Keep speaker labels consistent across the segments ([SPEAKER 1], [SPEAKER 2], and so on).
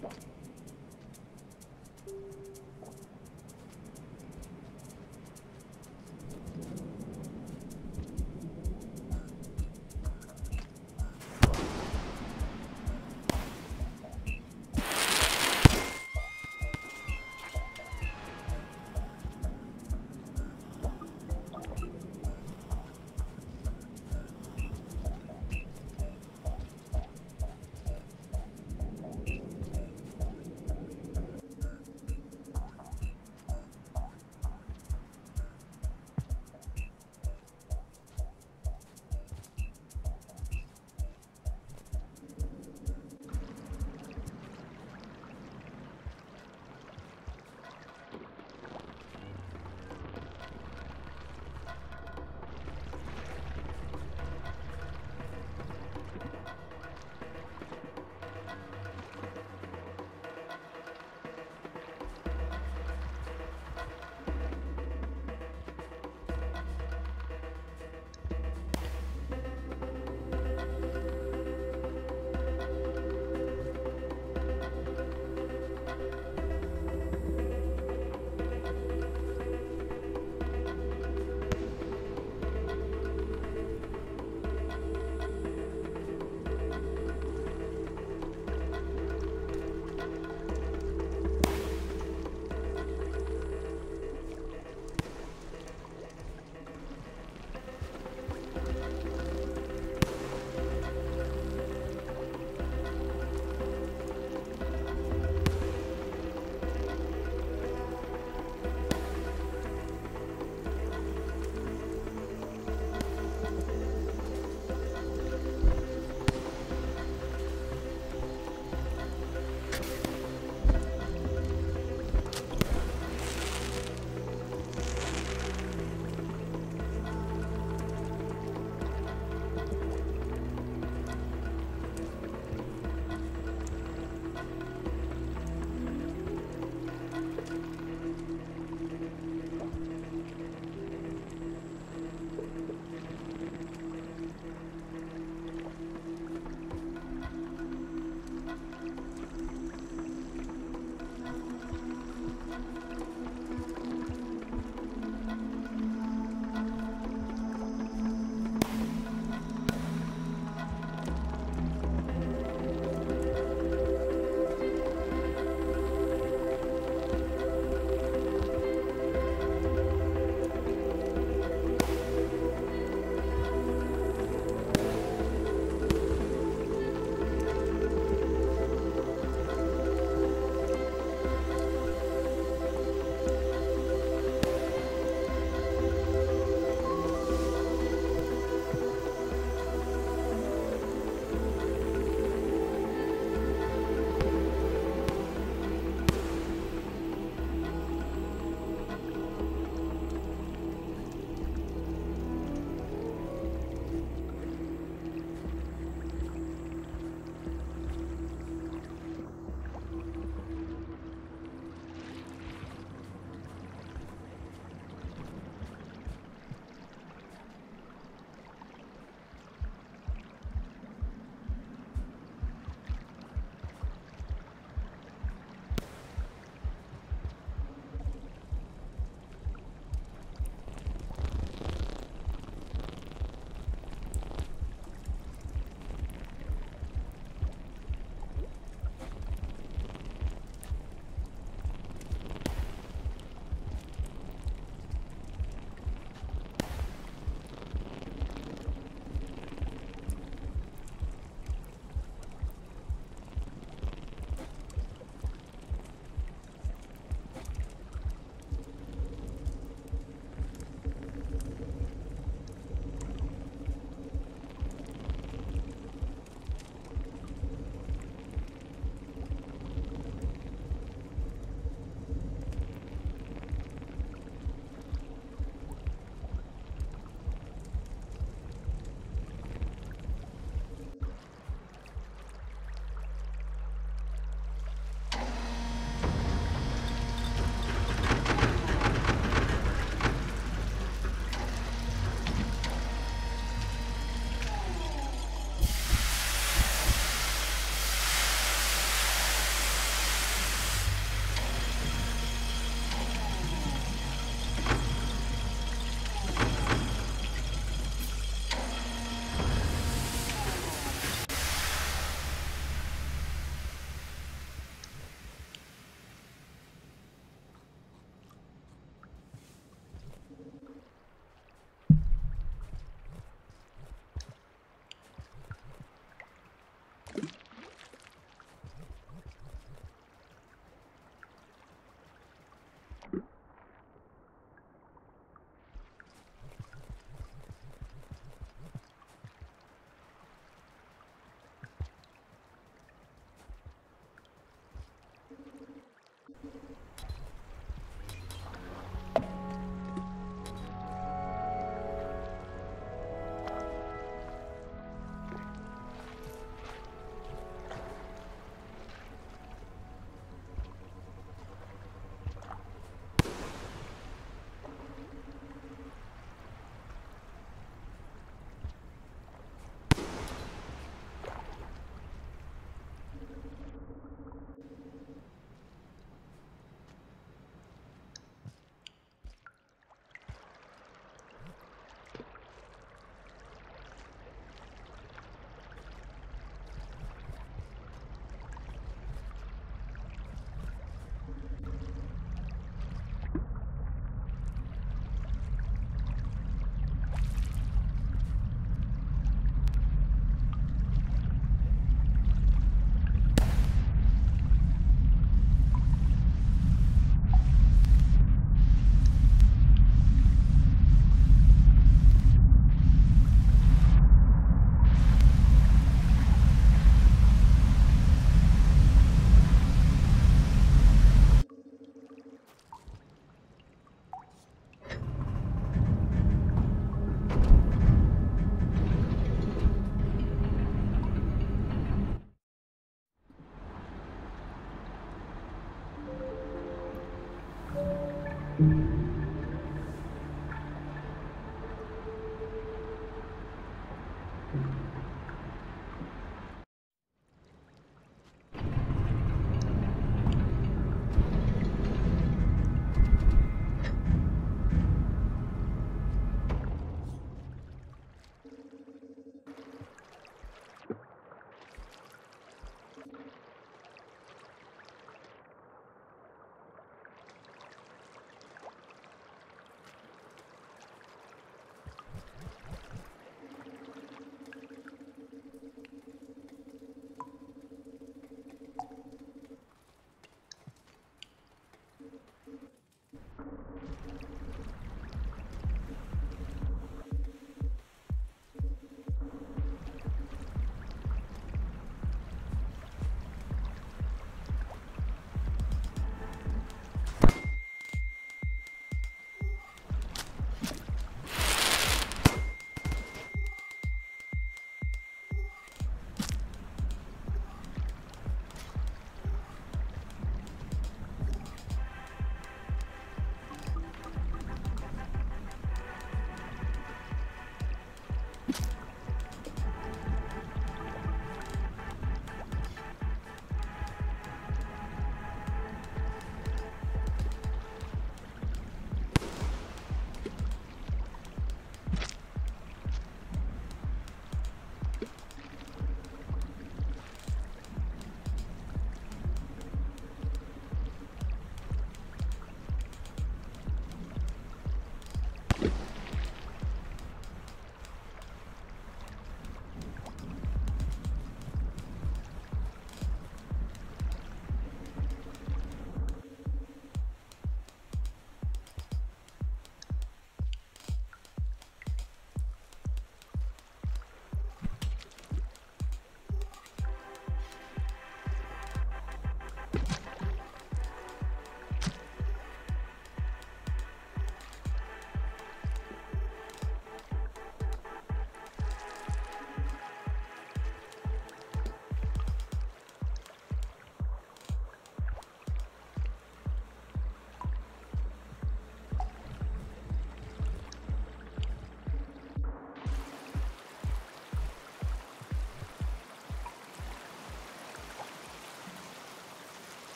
[SPEAKER 1] Thank you.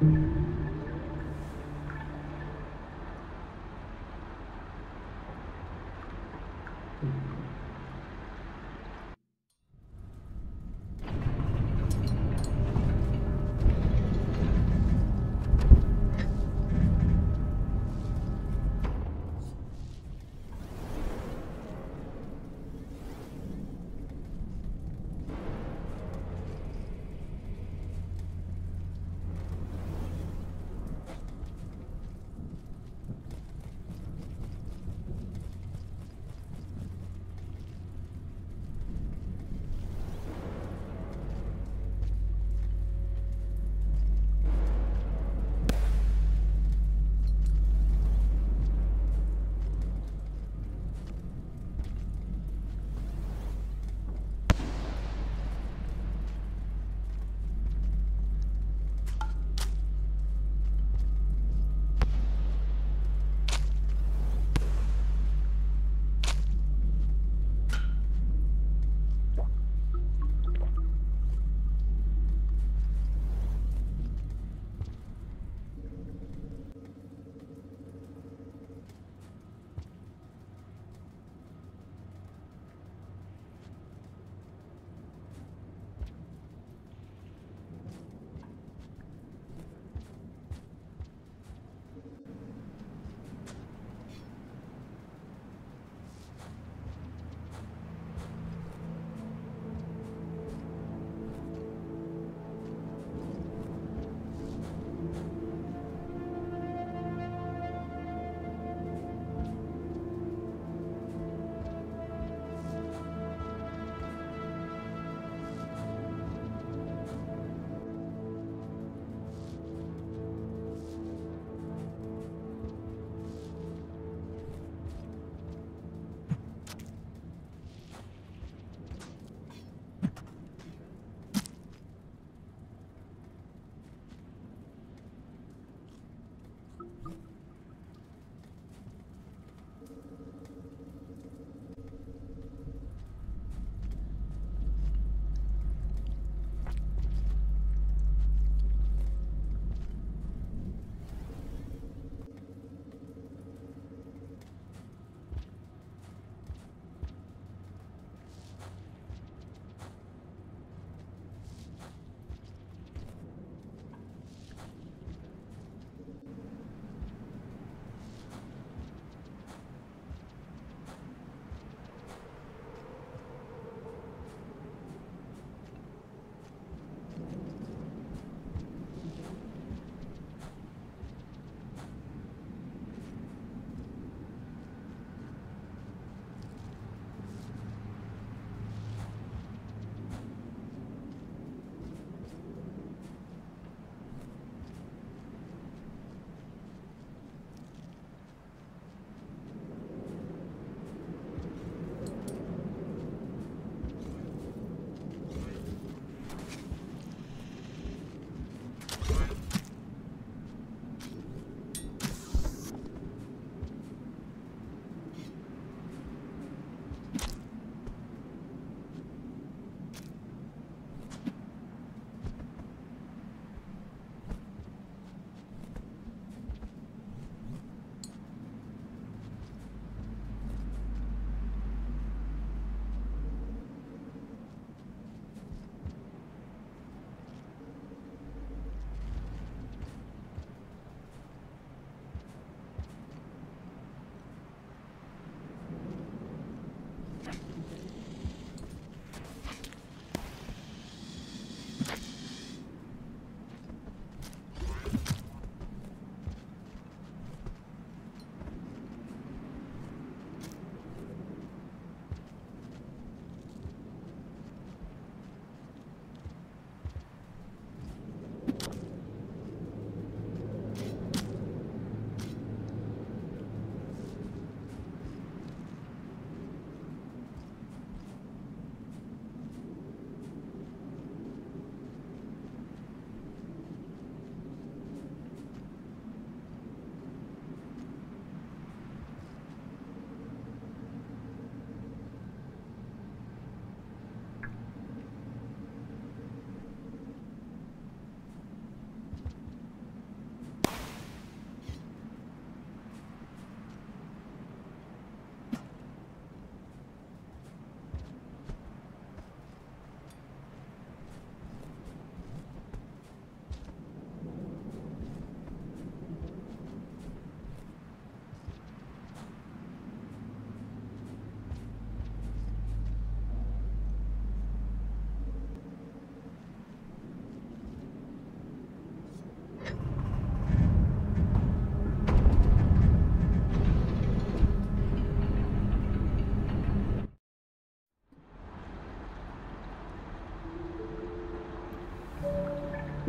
[SPEAKER 1] Thank you.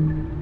[SPEAKER 1] Thank mm -hmm. you.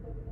[SPEAKER 1] Thank you.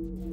[SPEAKER 1] Thank you.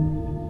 [SPEAKER 1] thank you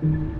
[SPEAKER 1] Thank you.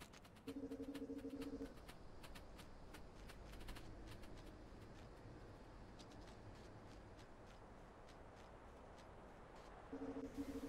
[SPEAKER 1] Thank you.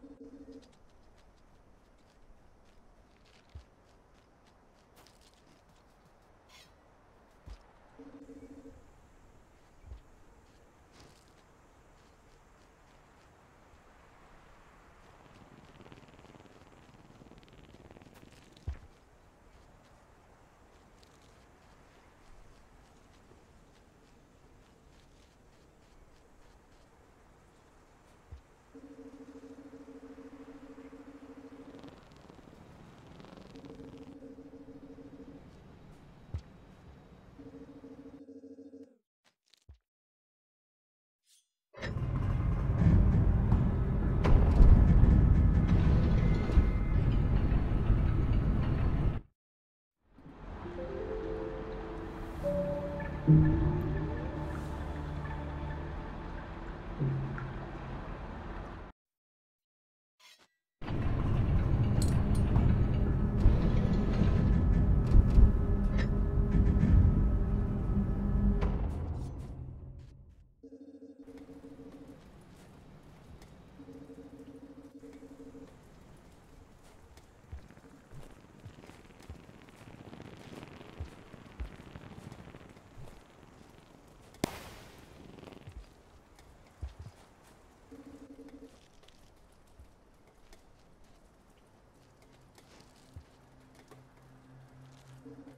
[SPEAKER 1] Thank you.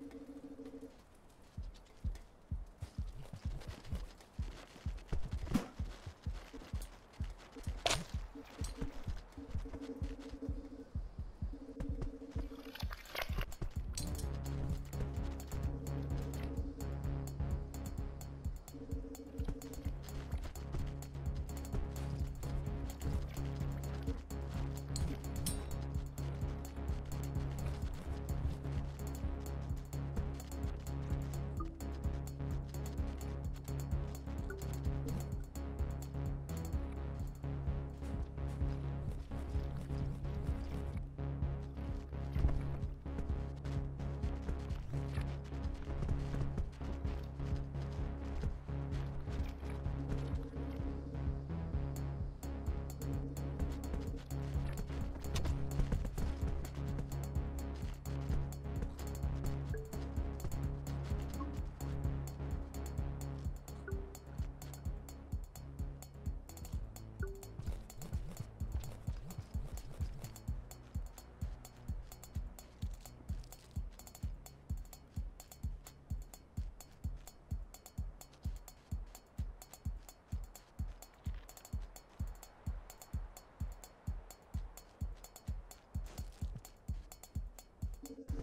[SPEAKER 1] Thank you. Thank you.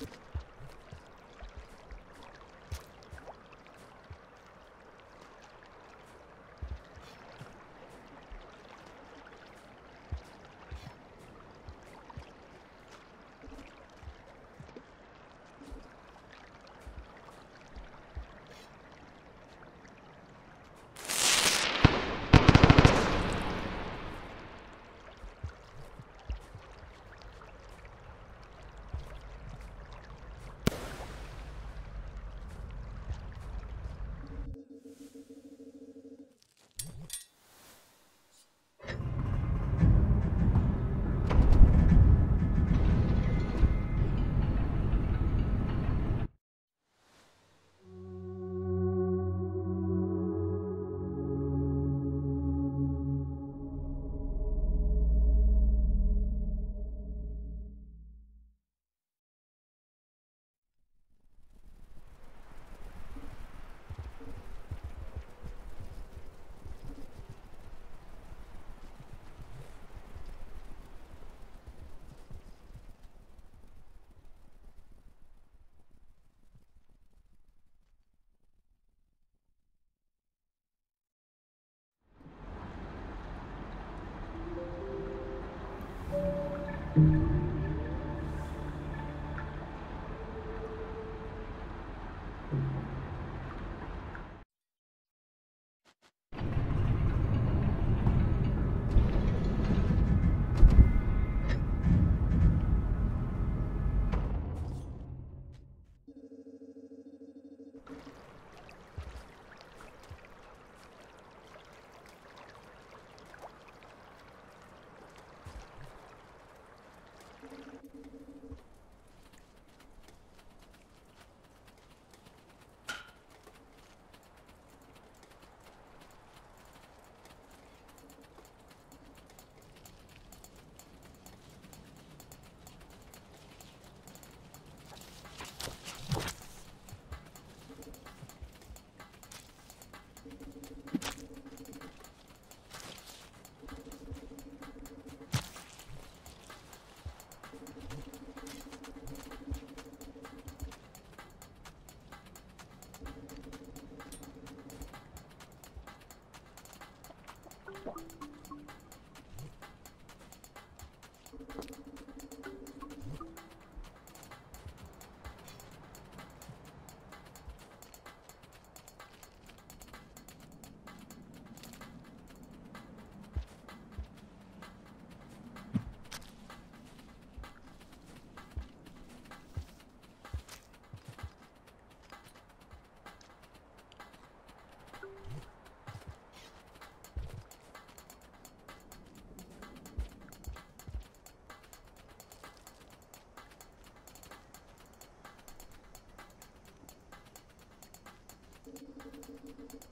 [SPEAKER 1] you thank you one. Thank you.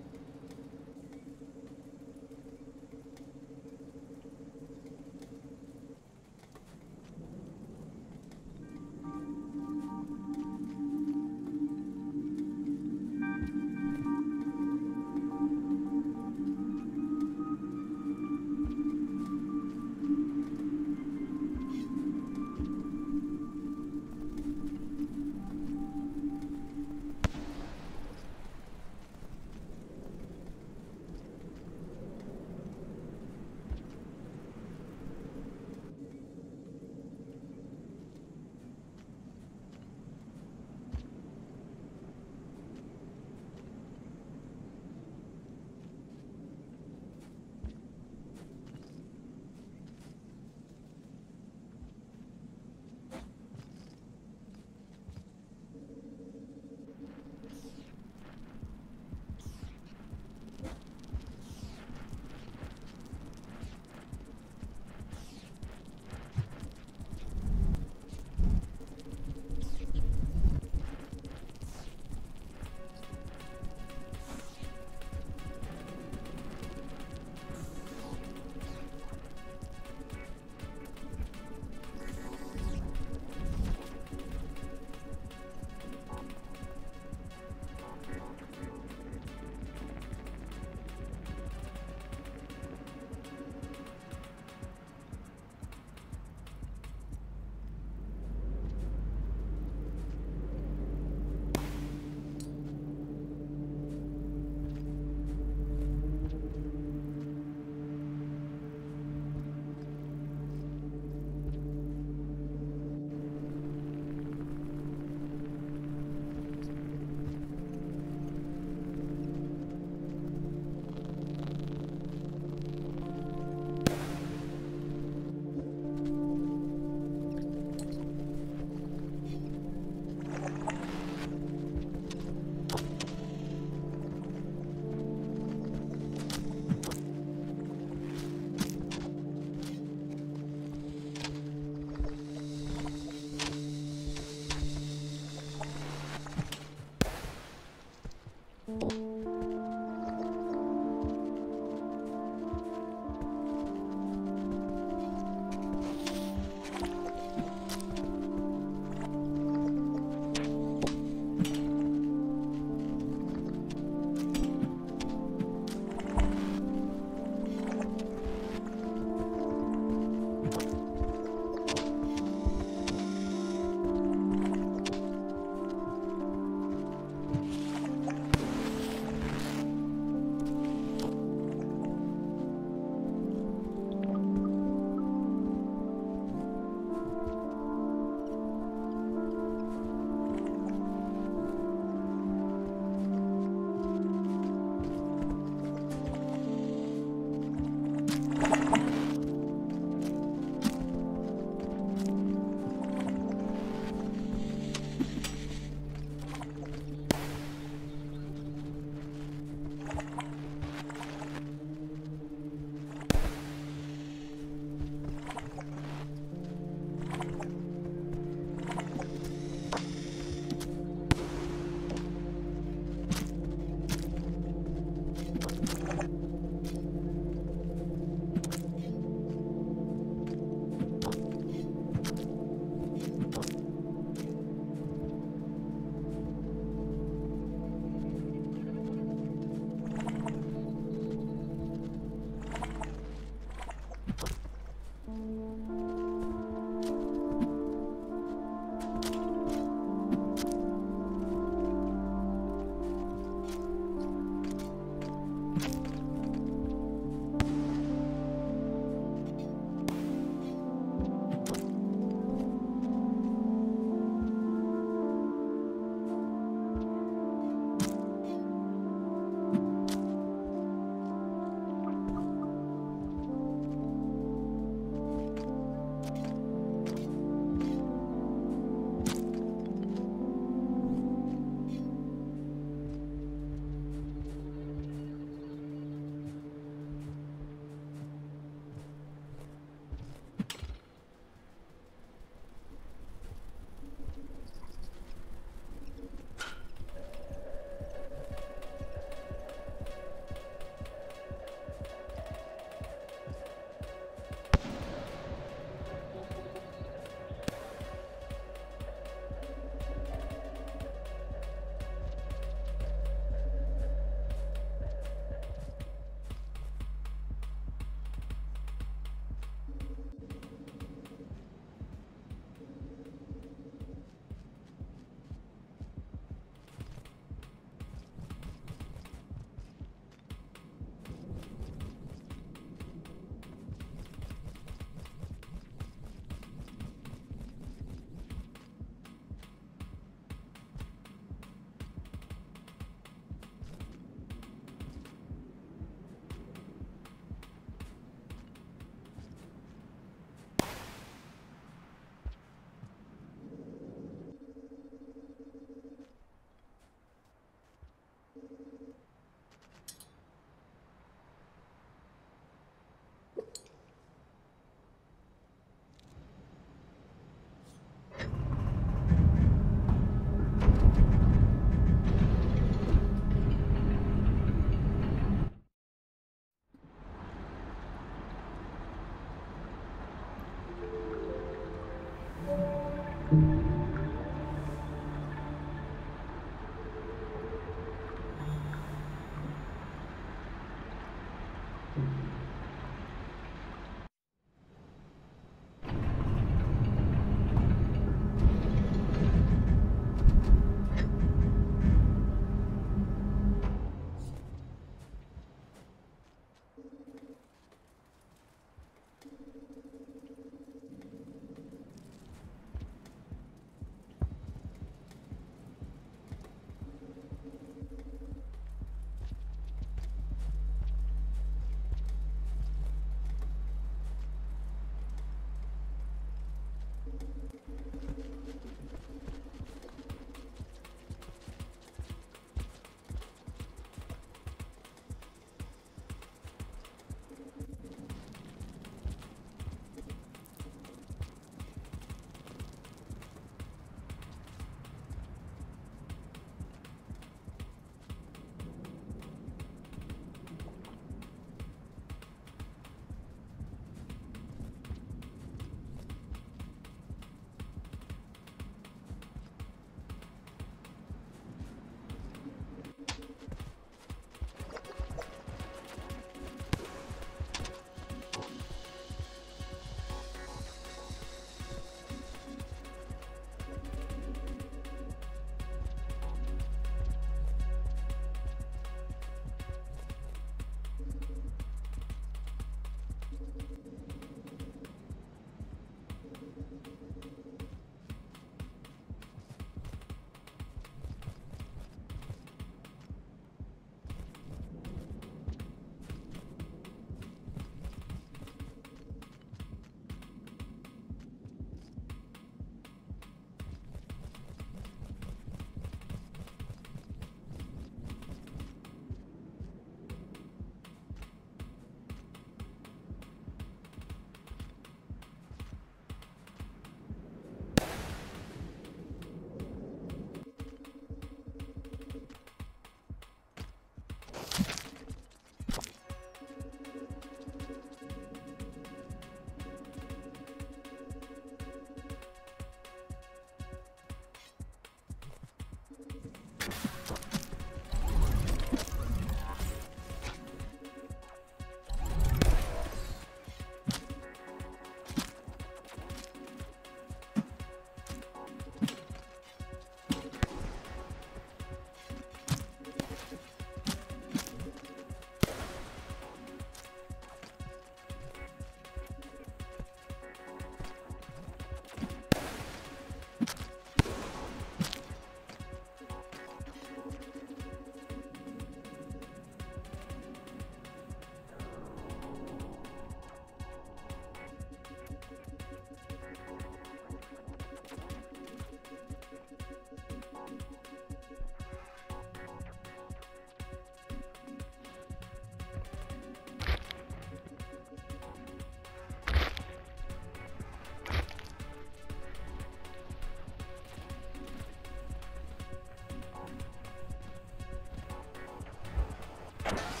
[SPEAKER 1] you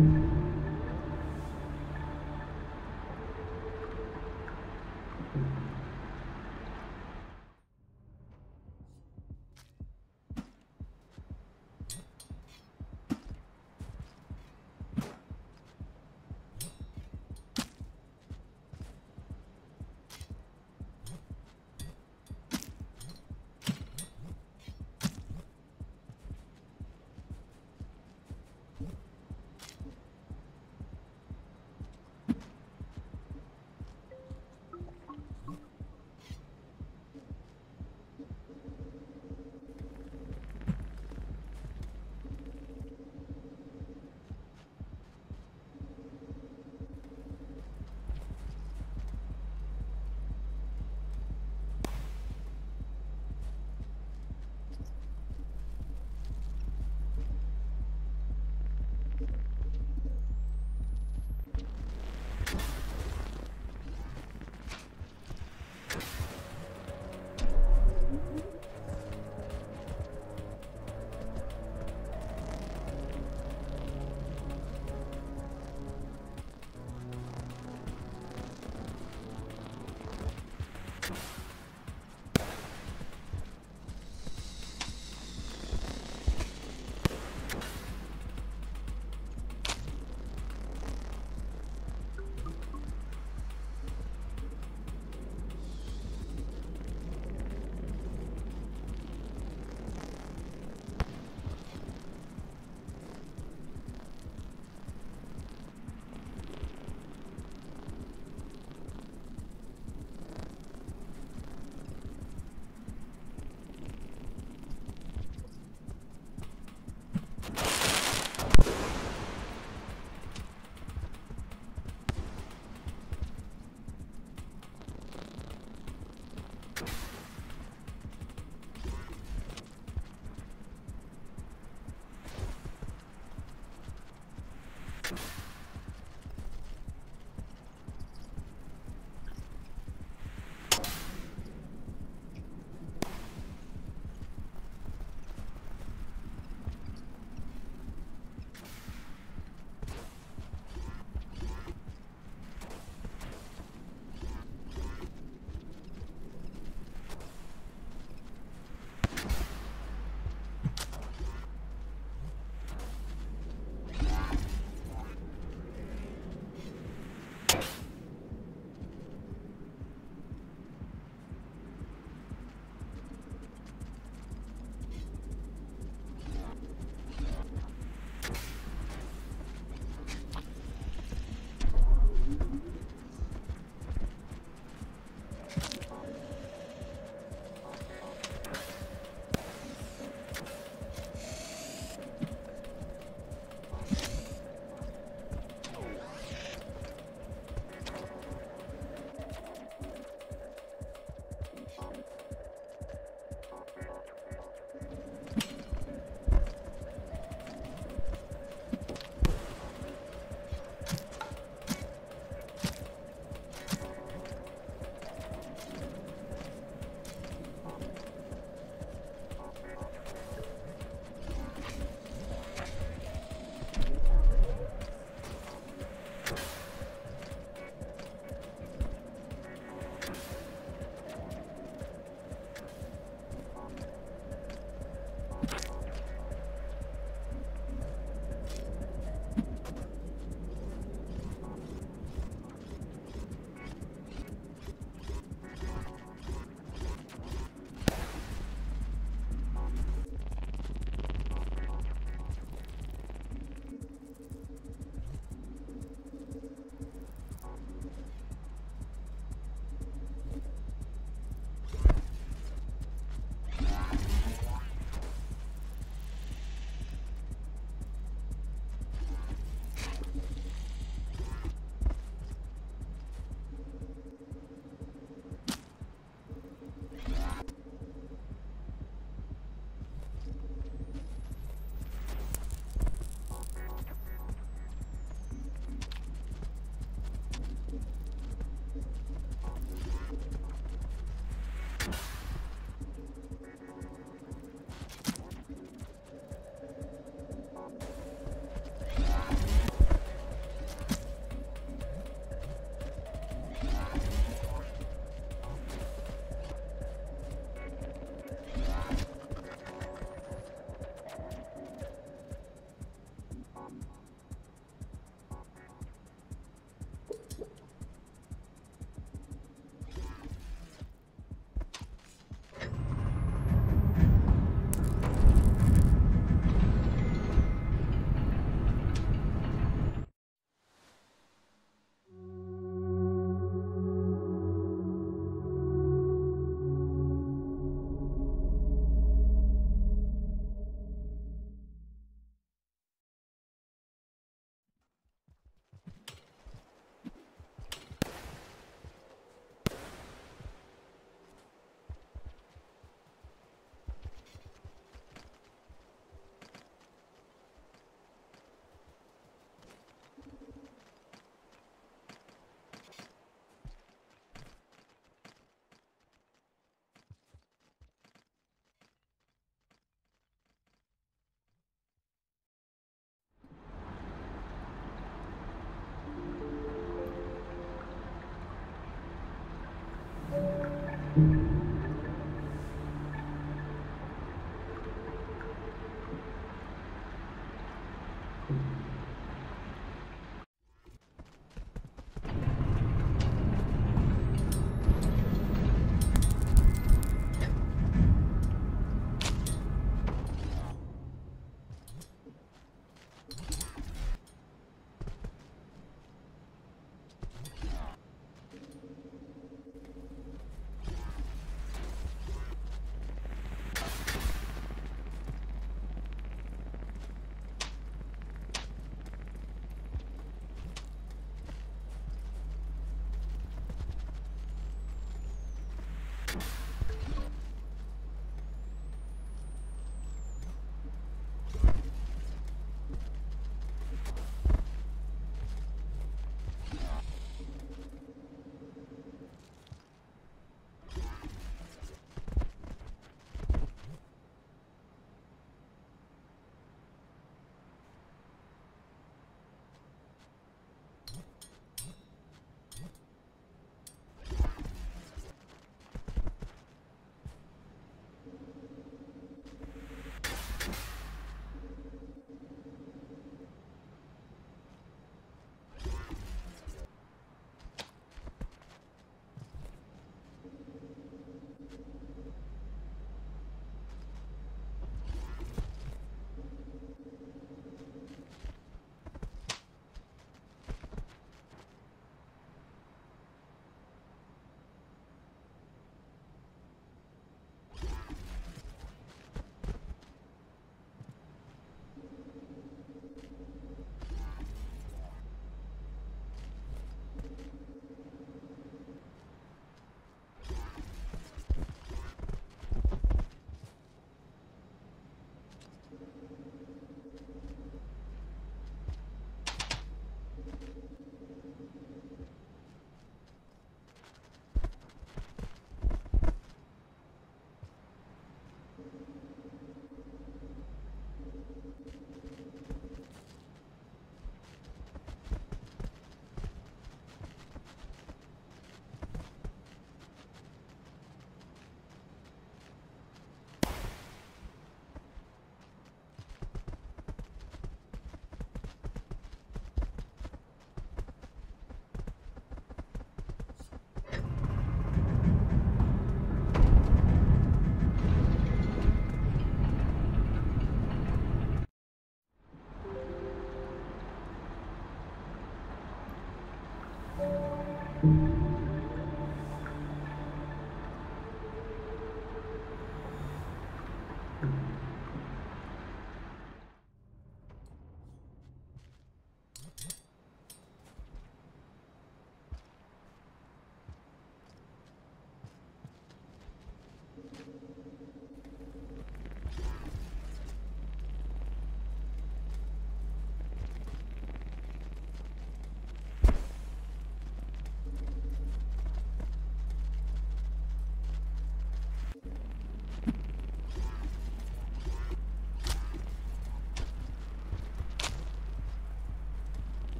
[SPEAKER 1] Mm-hmm. Thank you.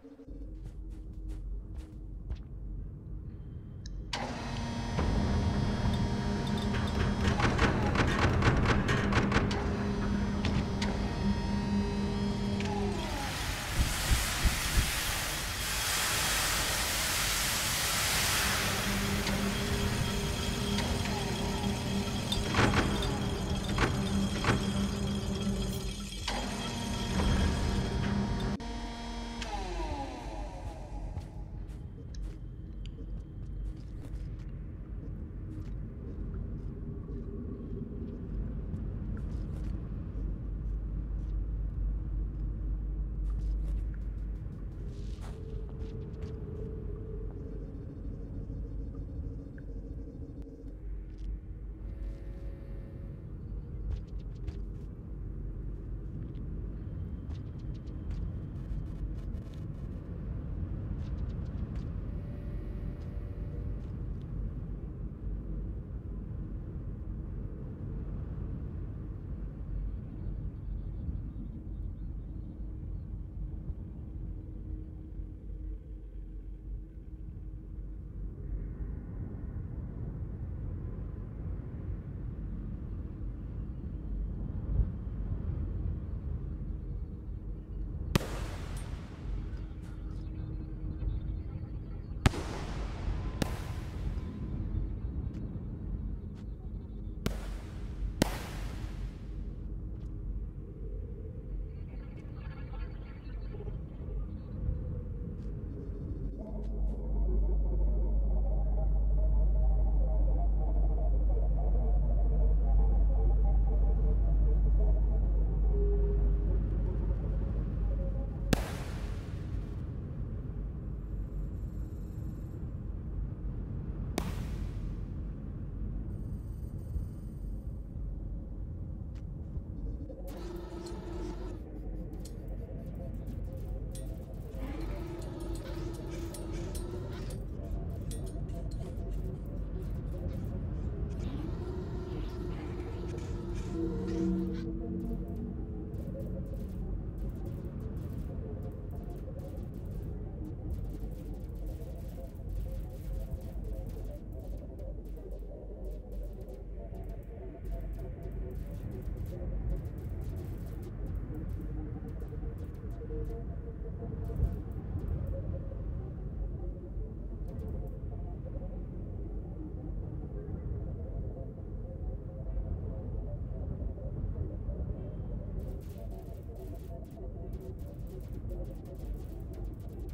[SPEAKER 1] Thank you.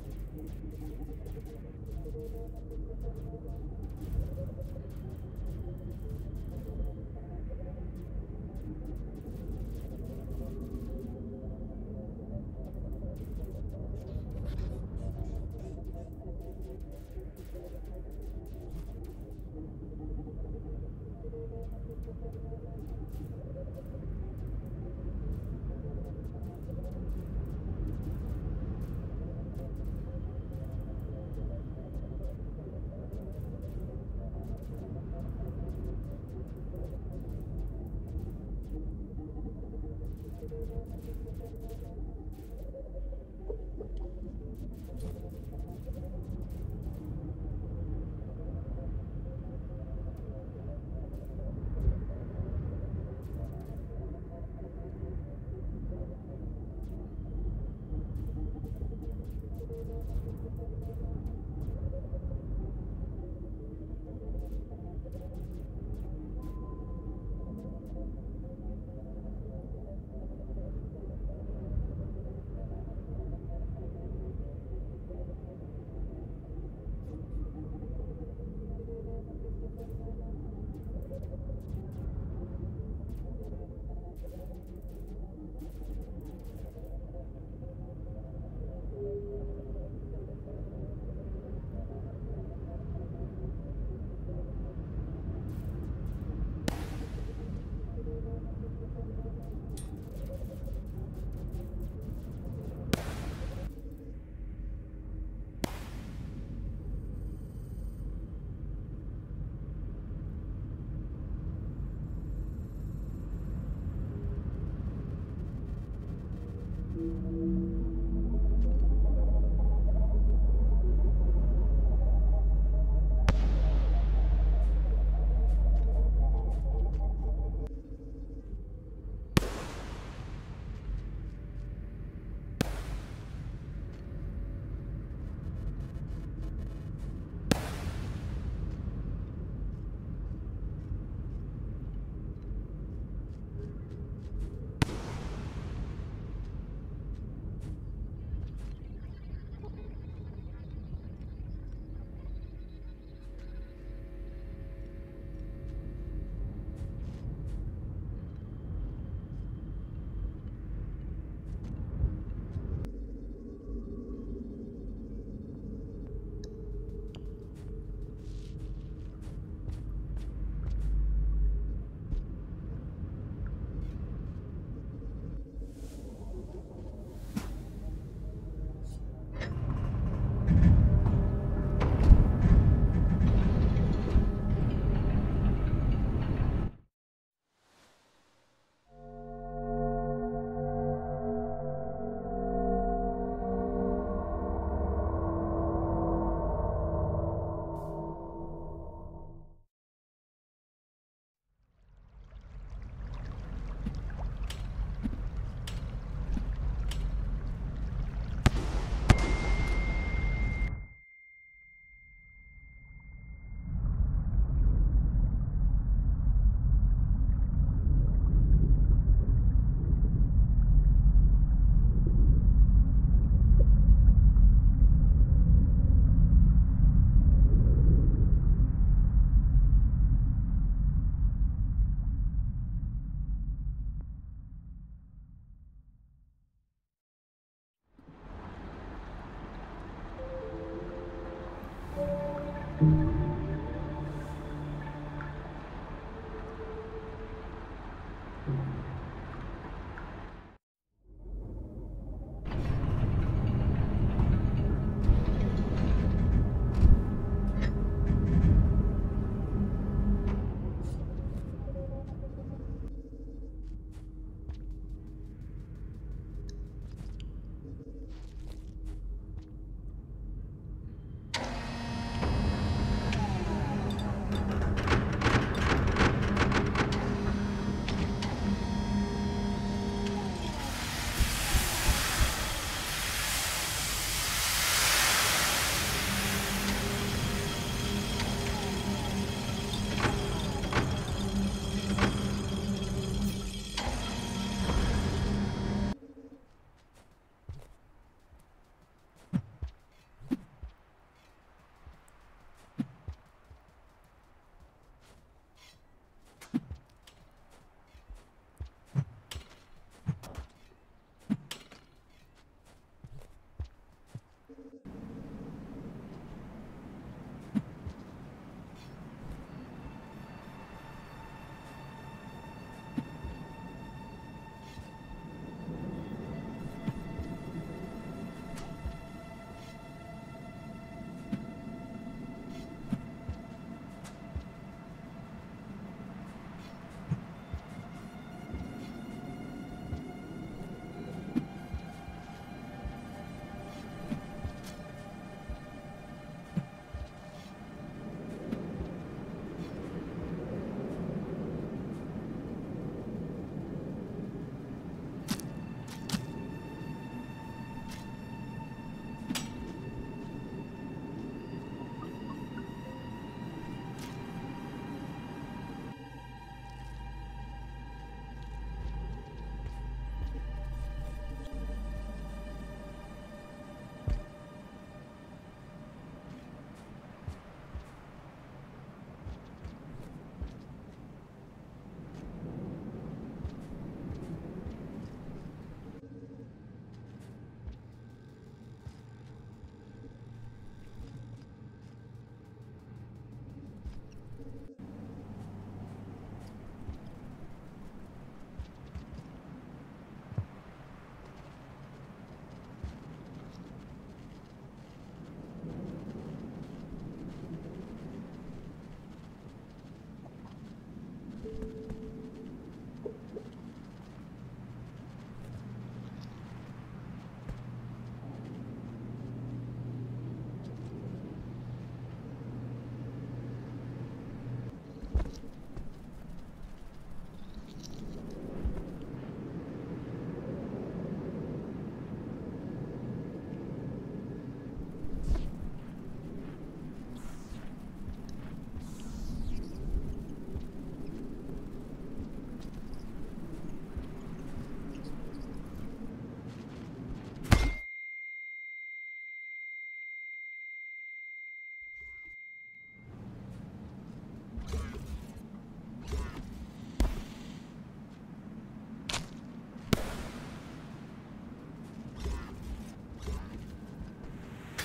[SPEAKER 1] Thank you.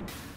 [SPEAKER 1] you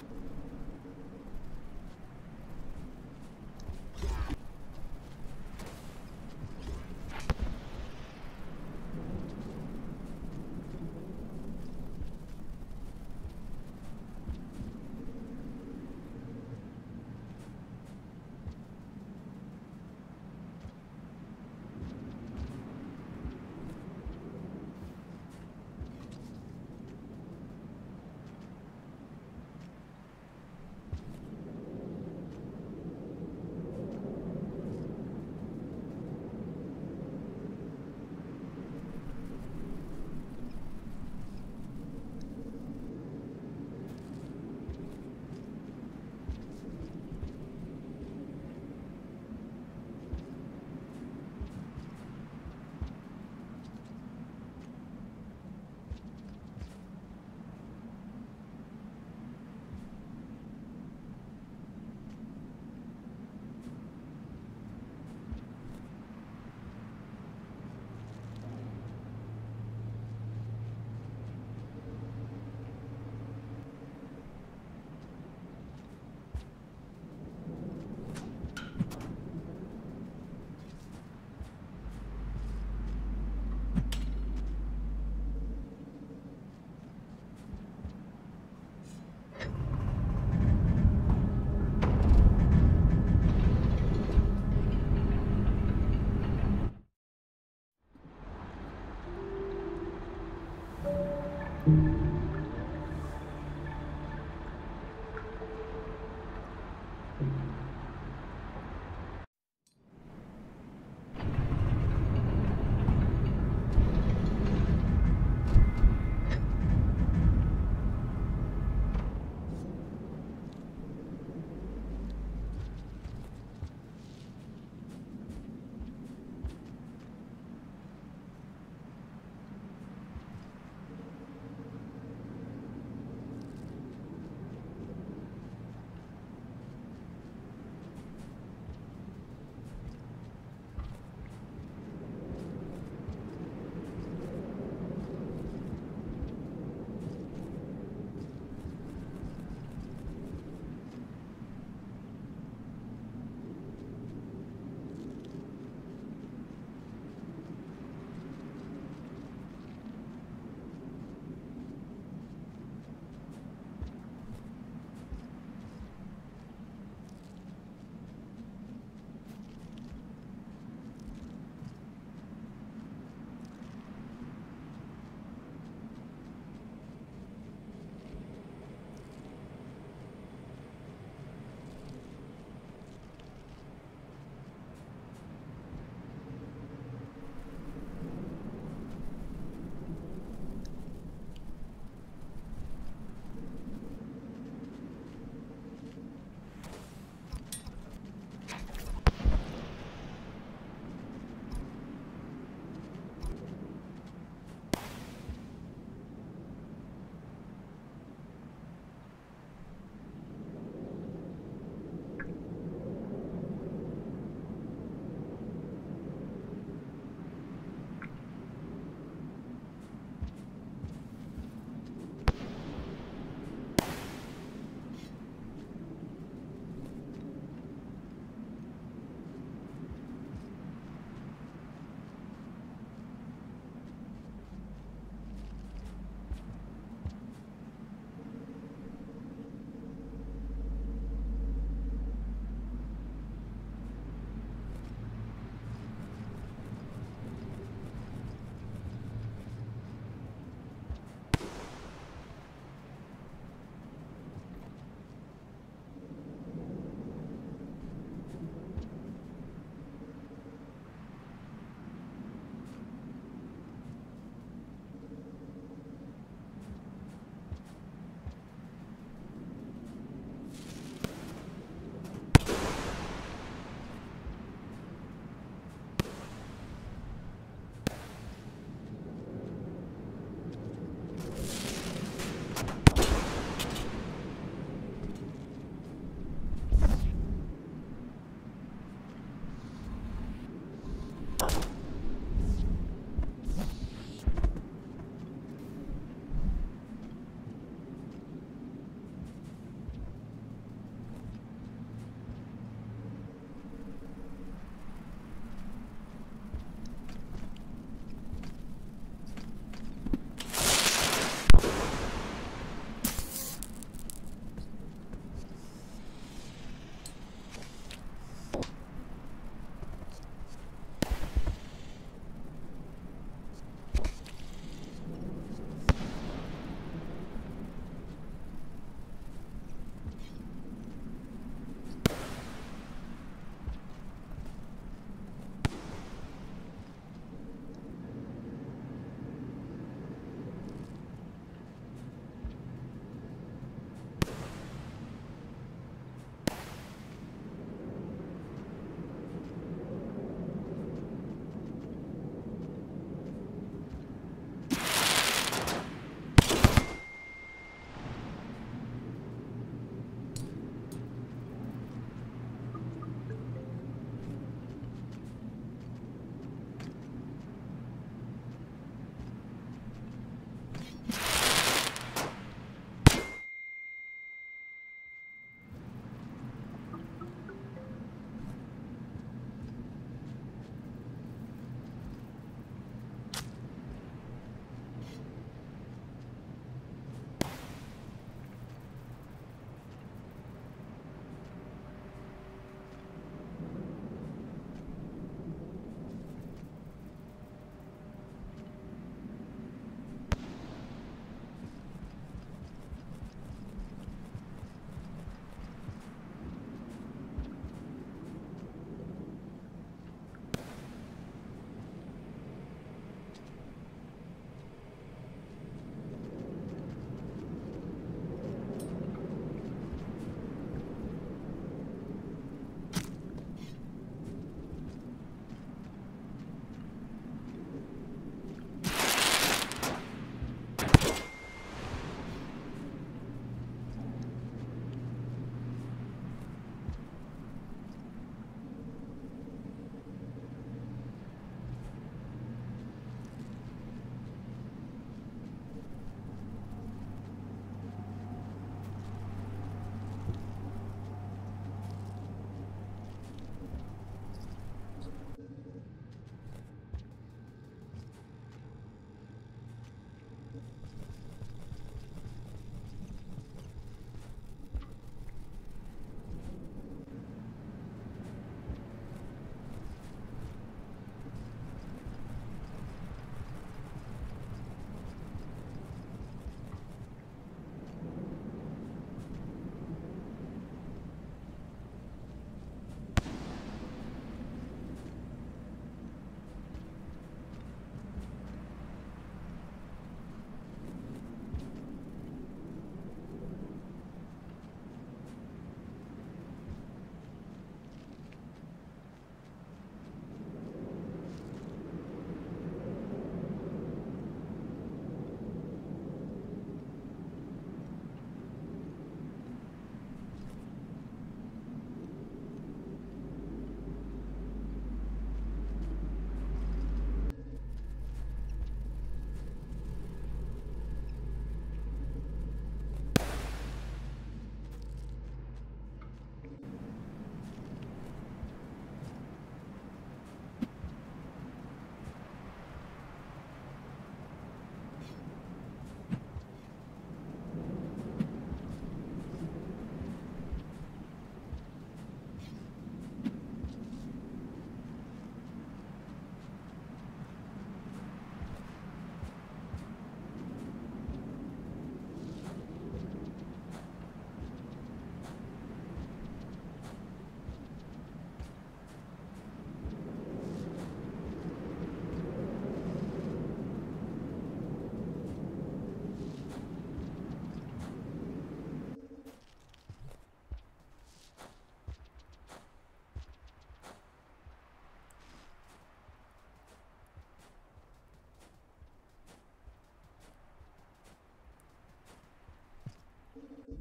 [SPEAKER 1] Thank you.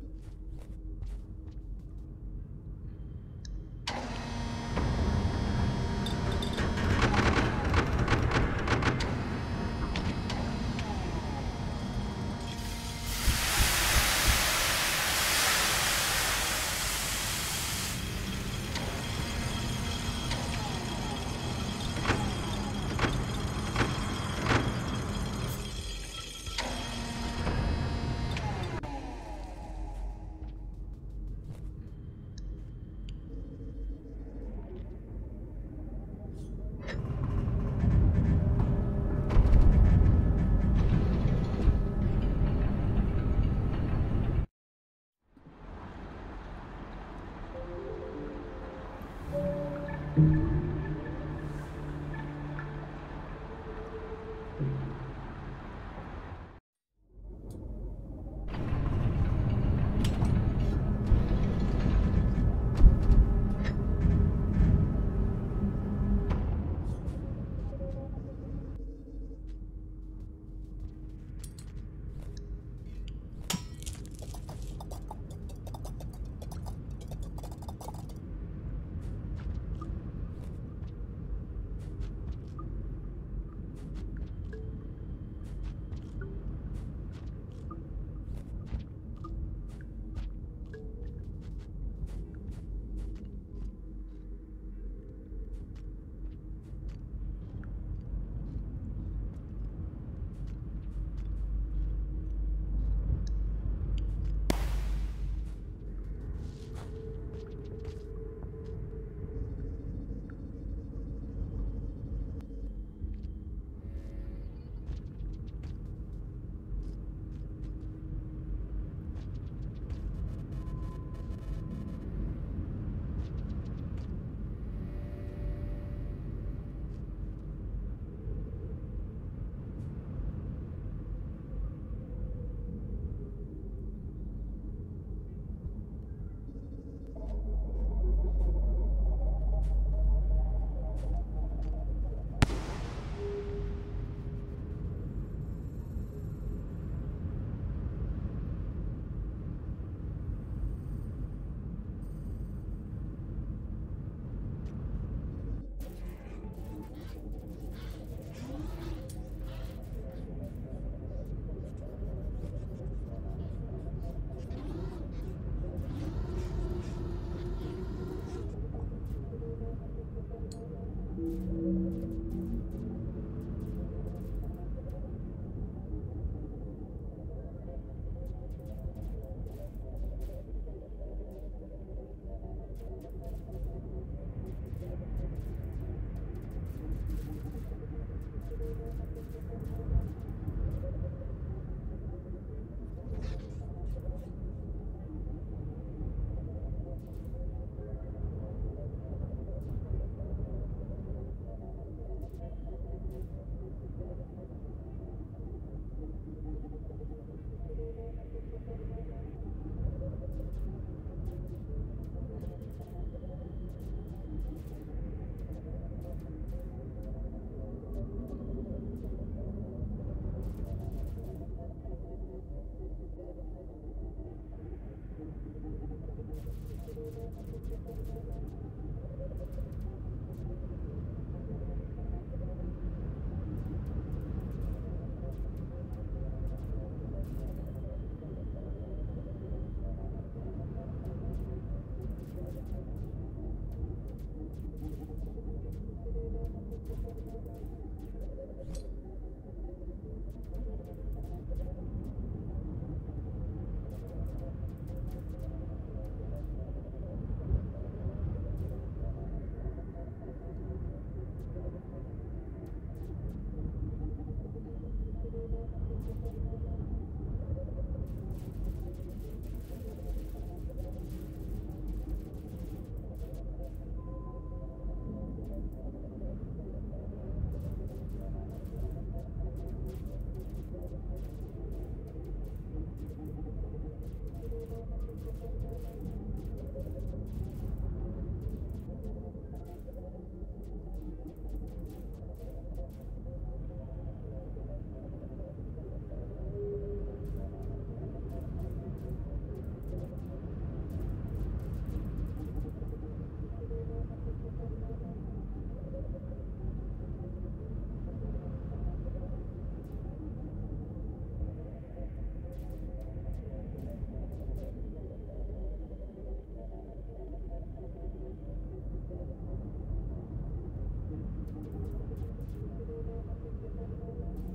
[SPEAKER 1] Thank you.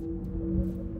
[SPEAKER 1] Thank you.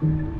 [SPEAKER 1] Thank you.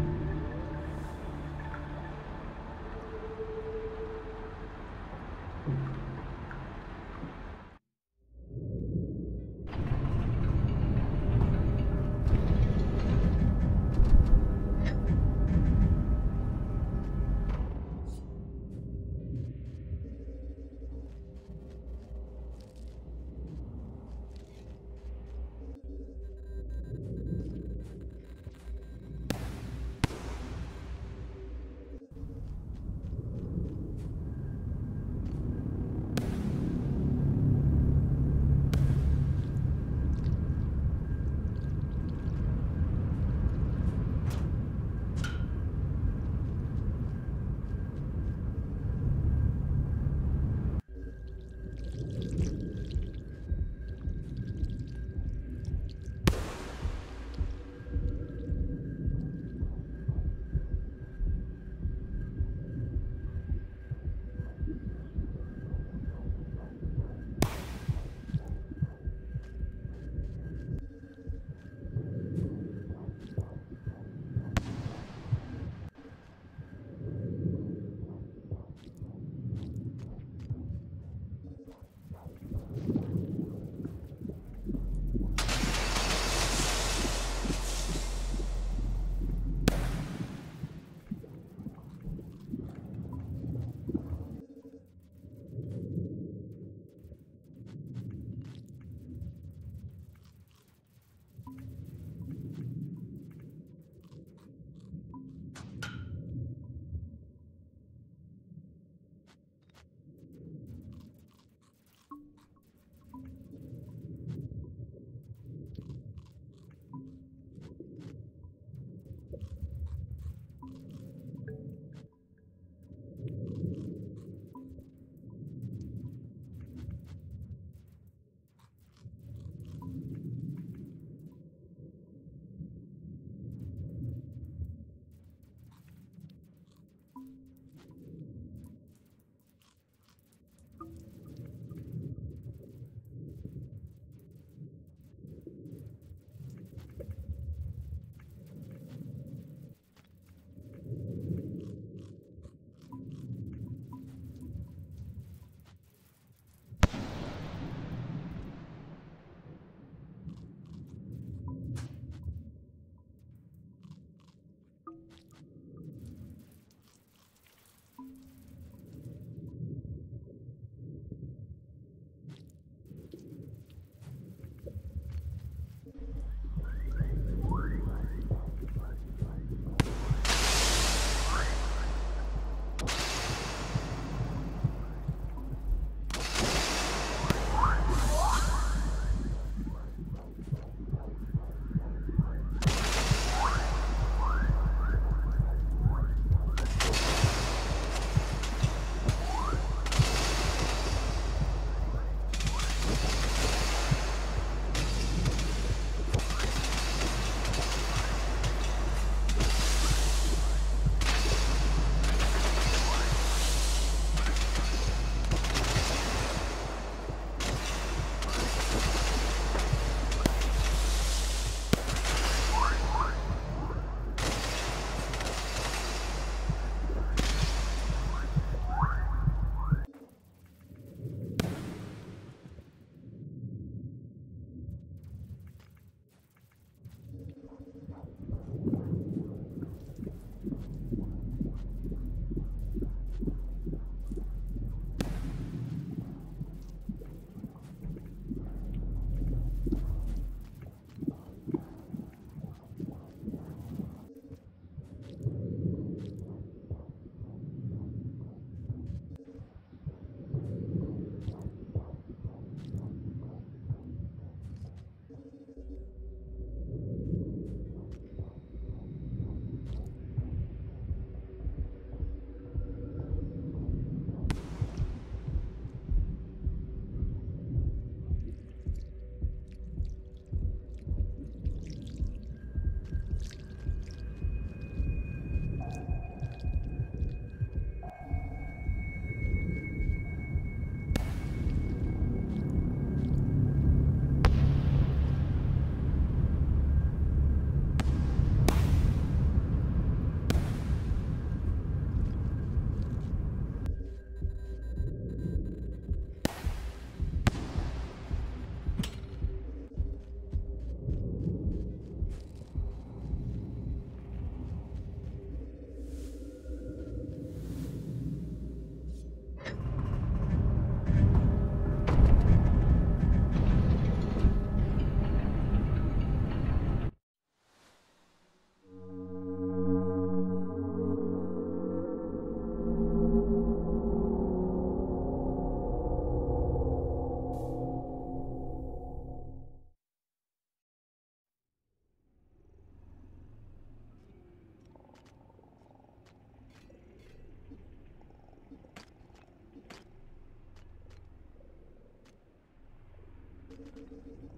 [SPEAKER 1] Thank you.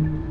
[SPEAKER 1] Thank you.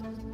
[SPEAKER 1] Thank you.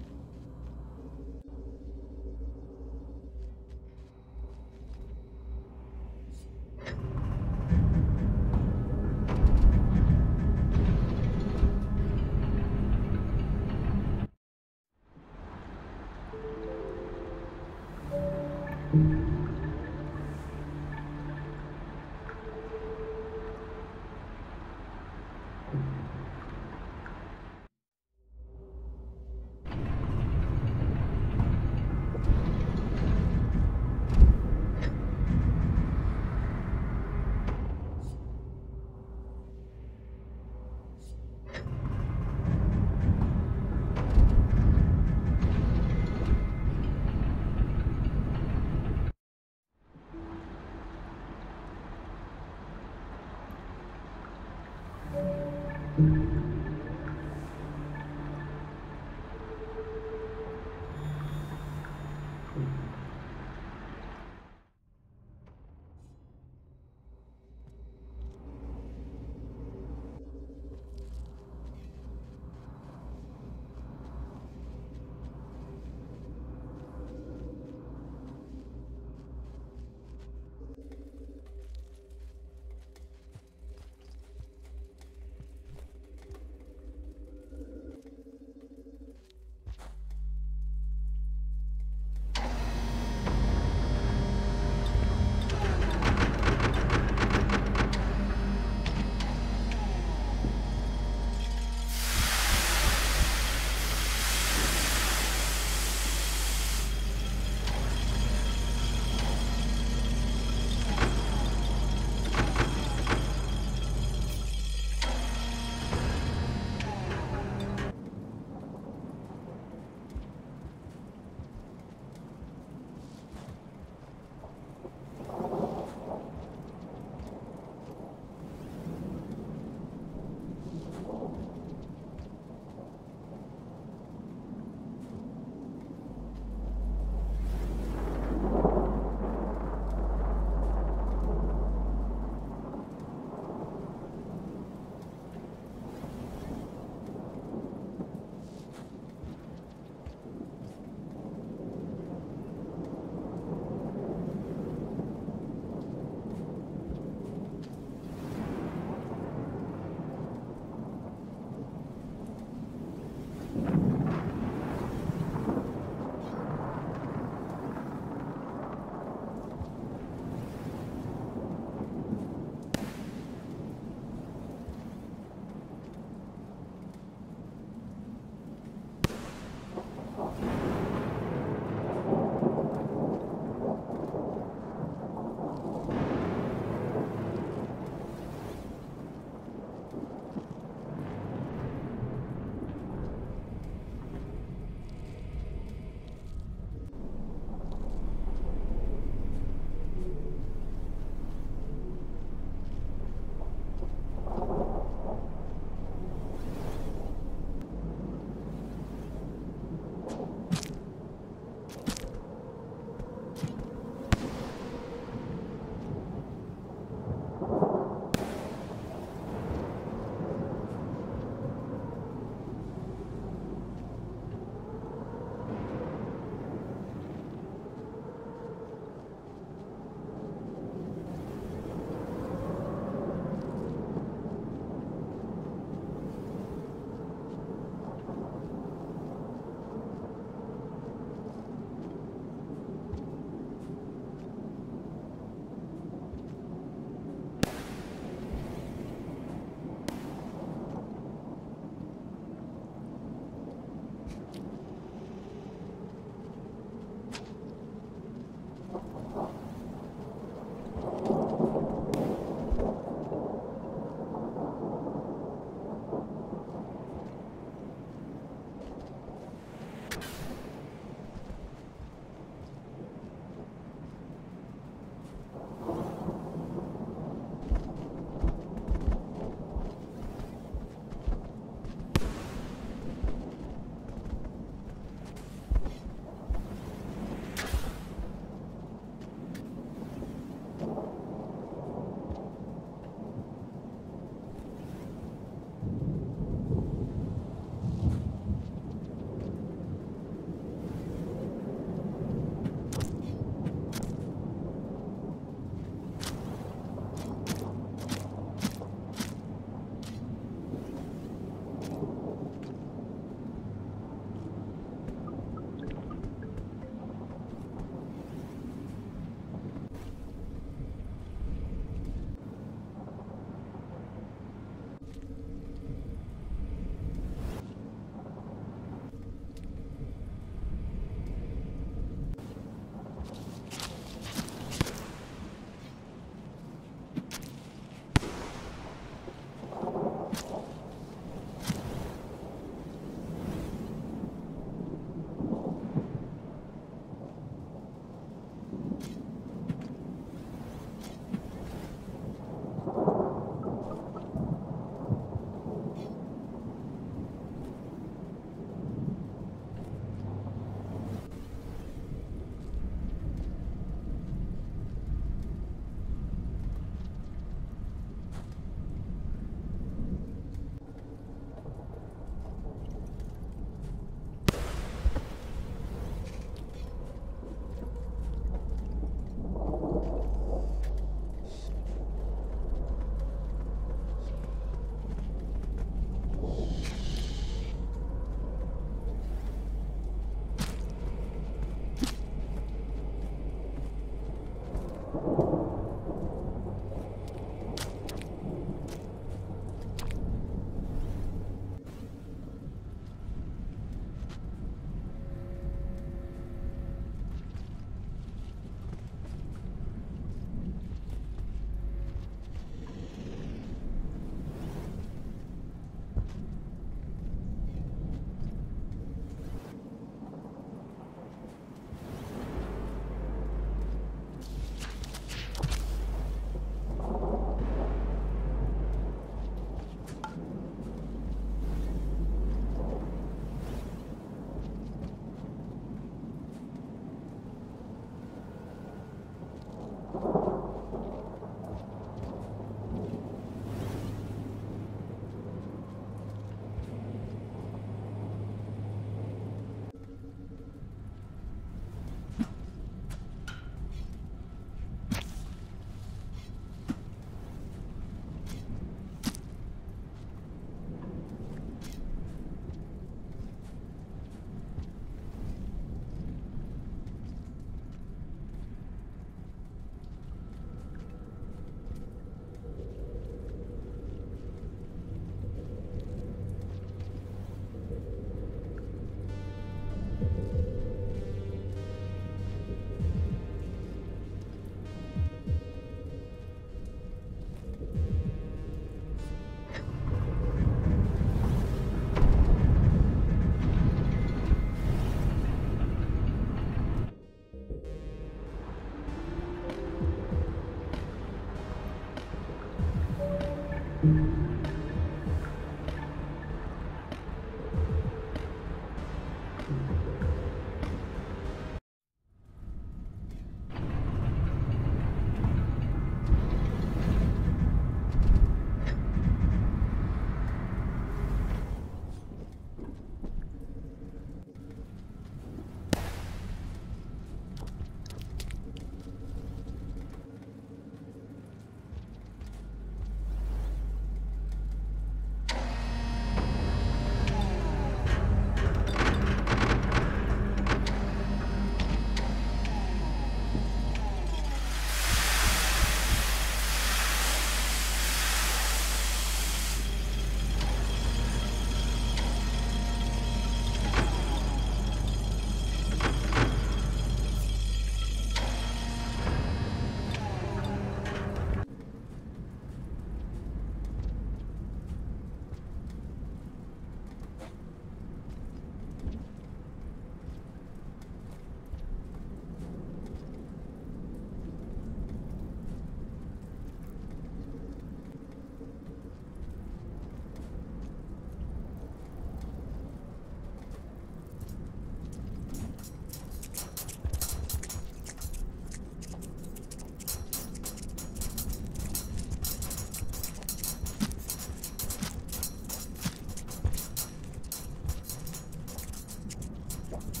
[SPEAKER 1] Thank you.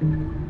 [SPEAKER 1] thank you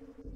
[SPEAKER 1] Thank you.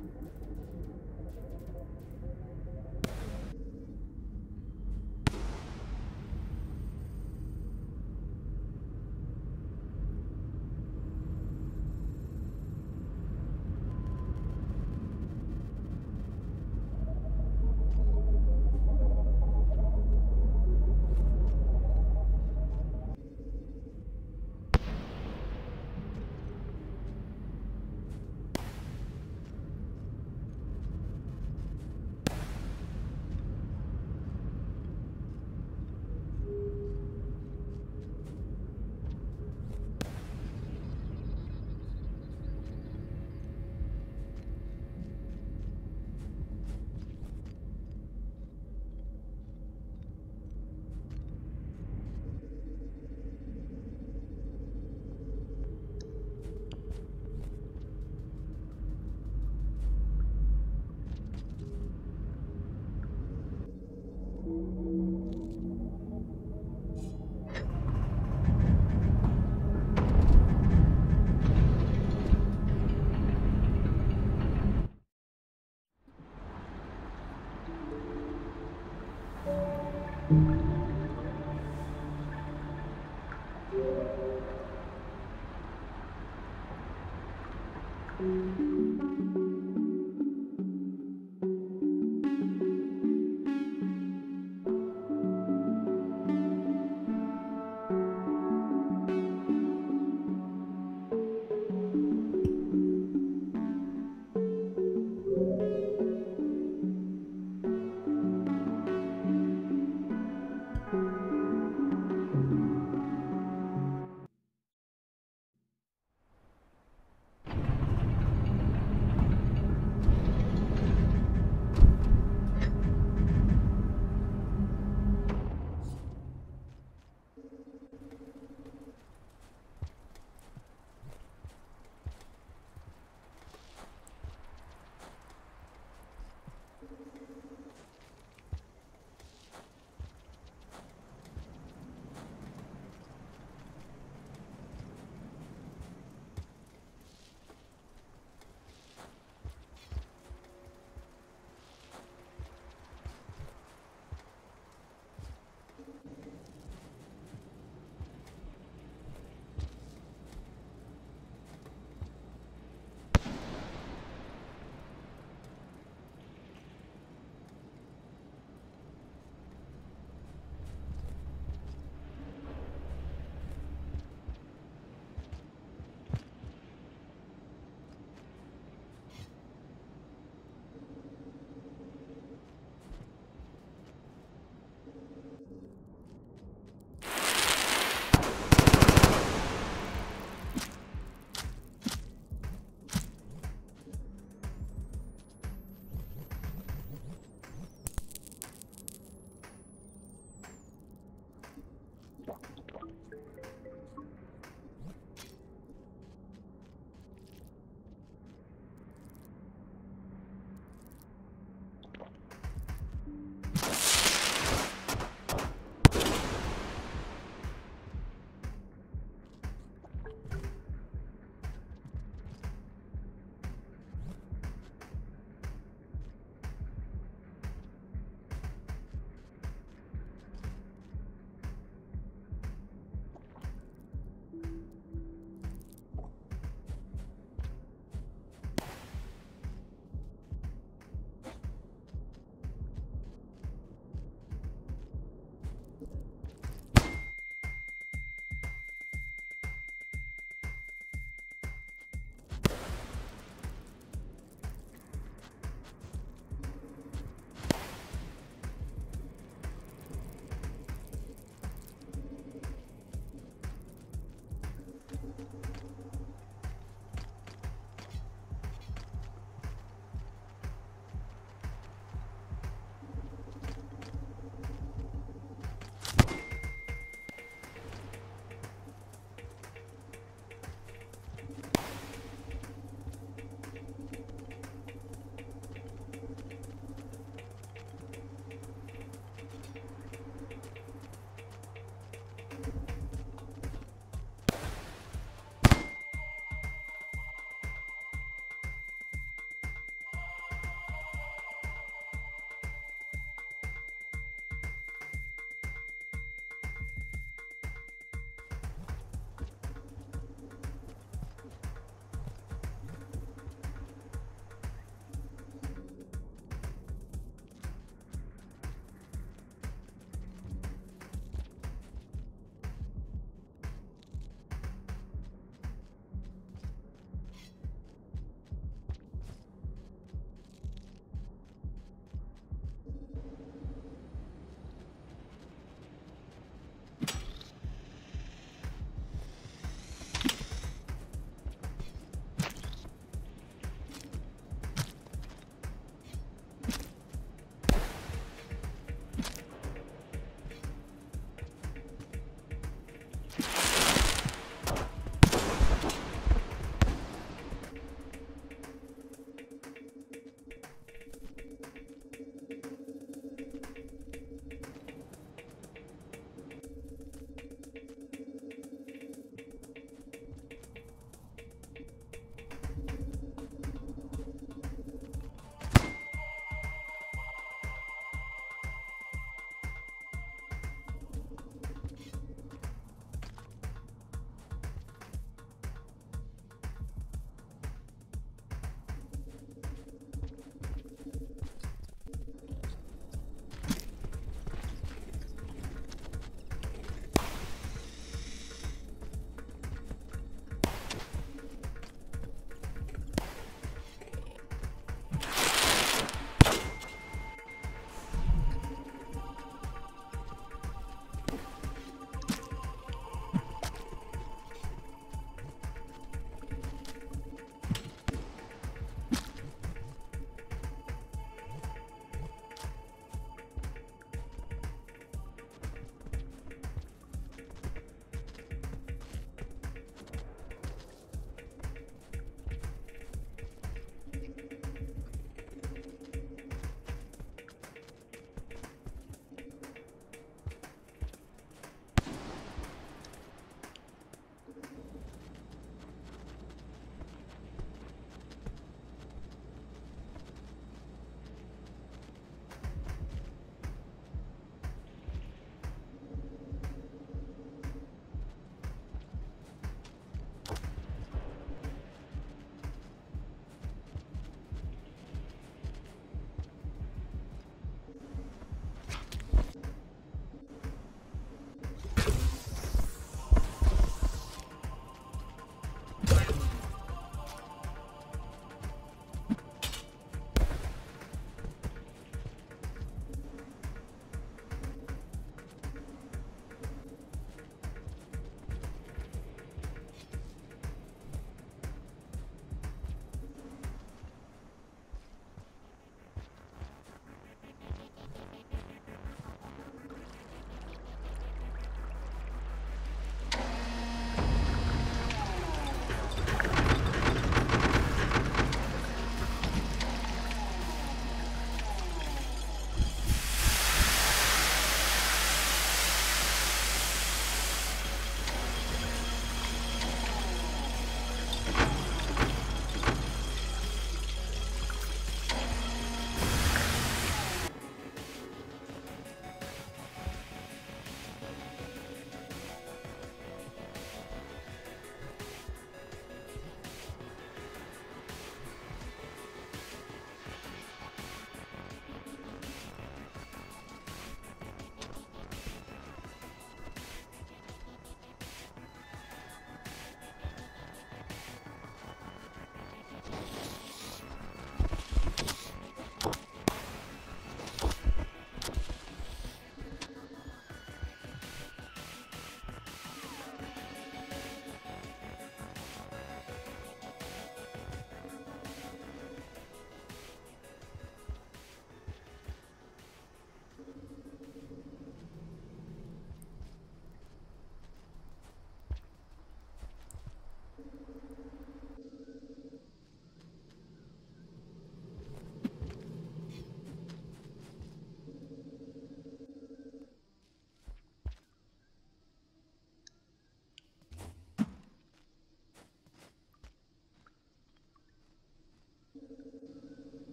[SPEAKER 1] Thank you. Thank you.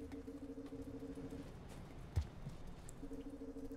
[SPEAKER 1] Thank you.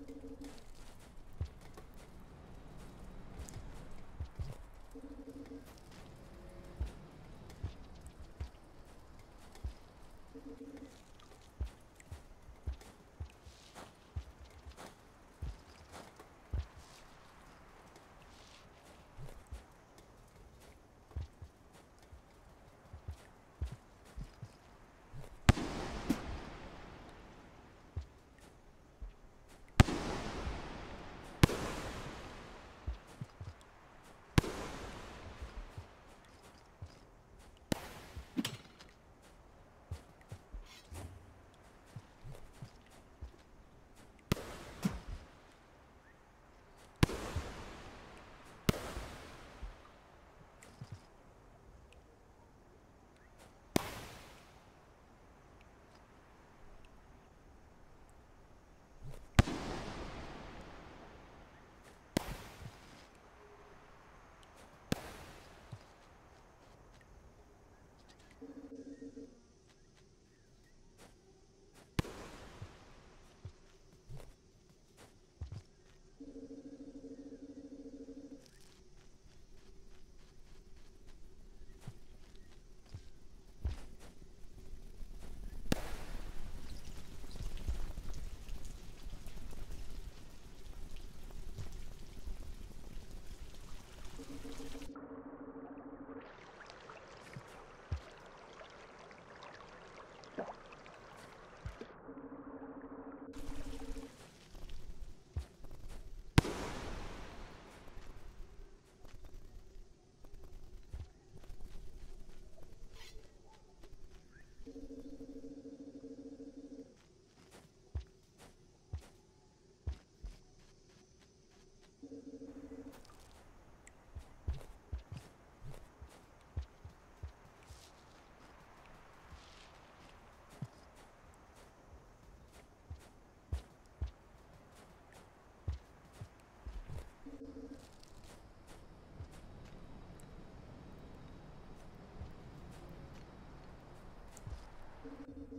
[SPEAKER 1] Thank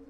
[SPEAKER 1] you.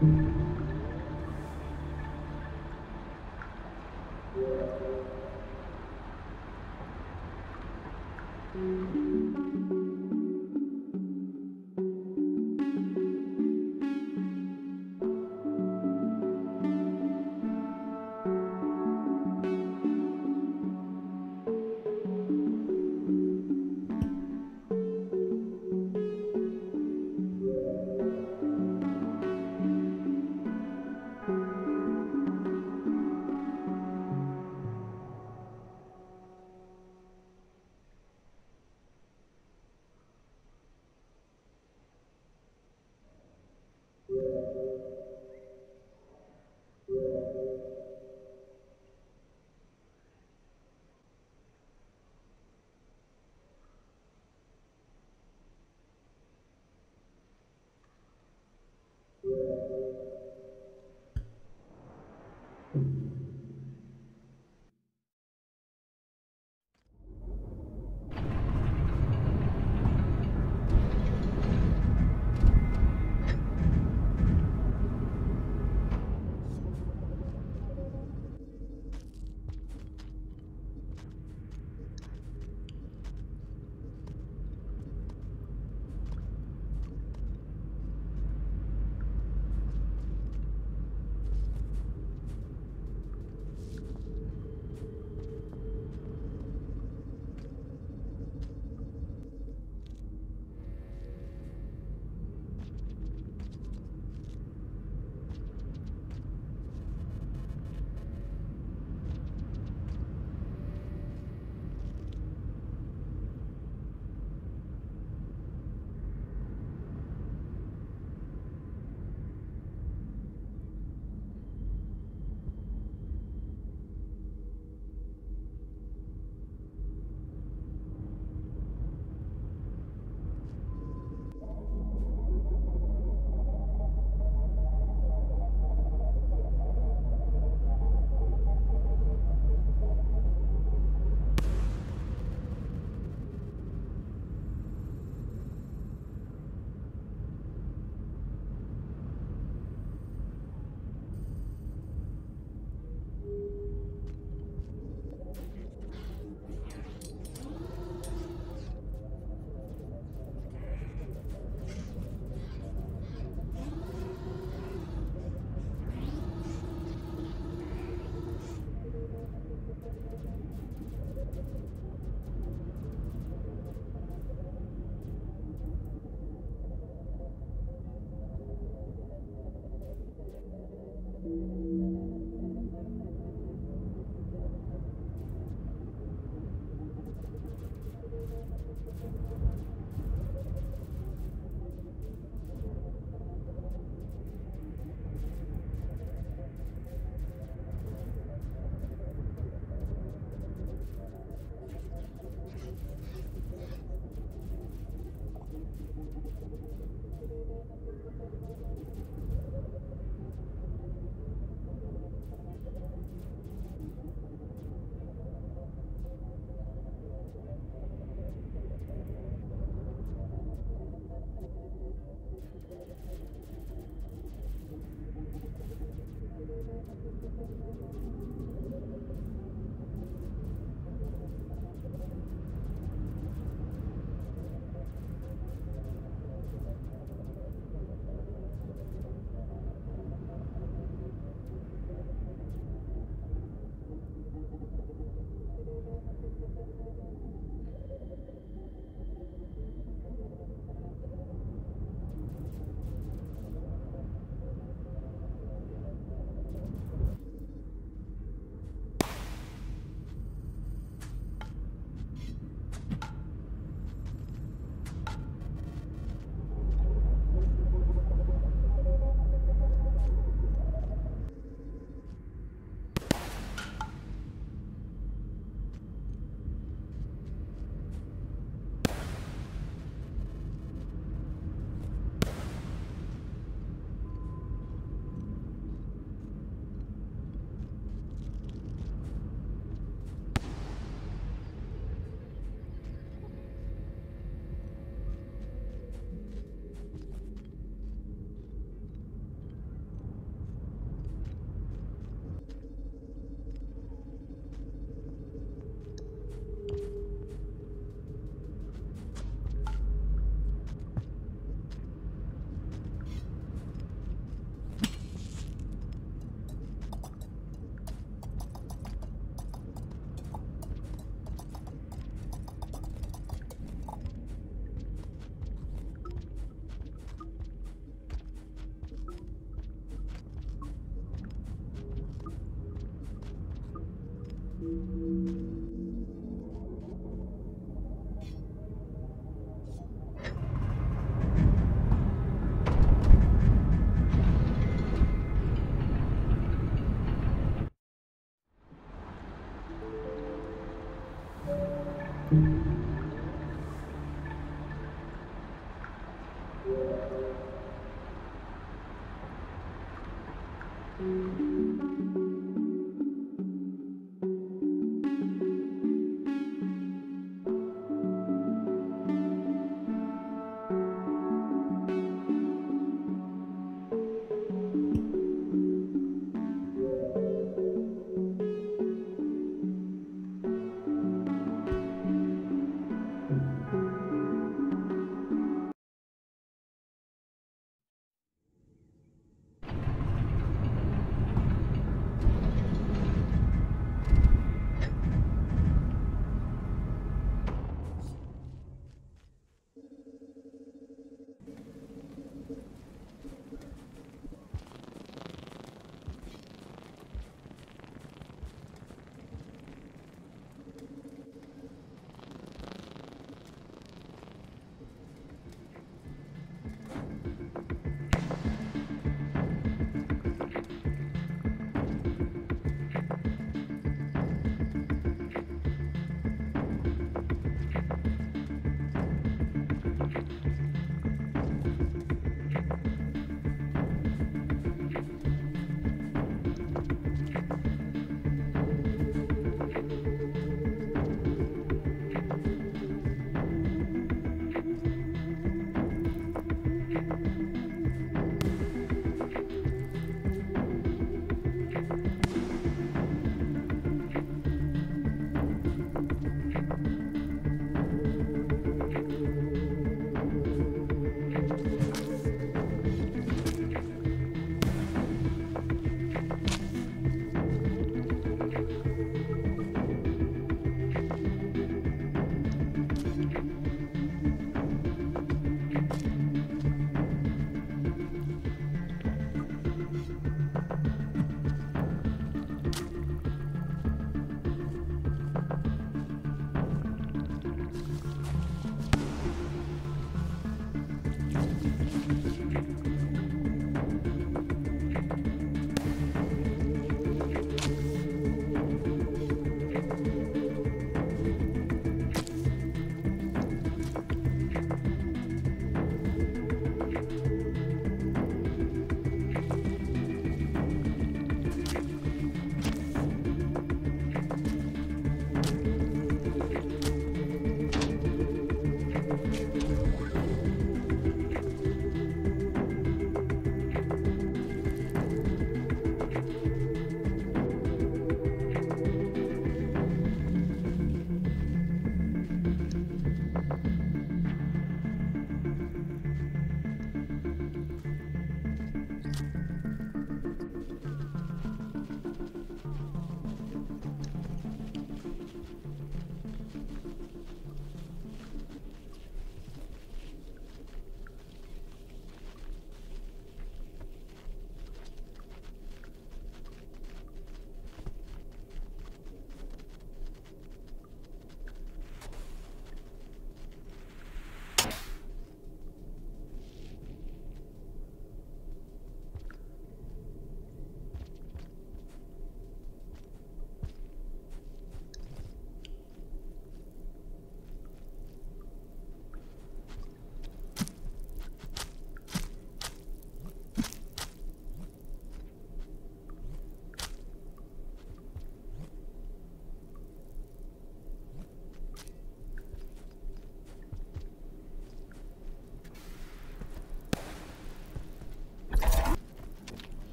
[SPEAKER 1] Thank you.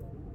[SPEAKER 1] Thank you.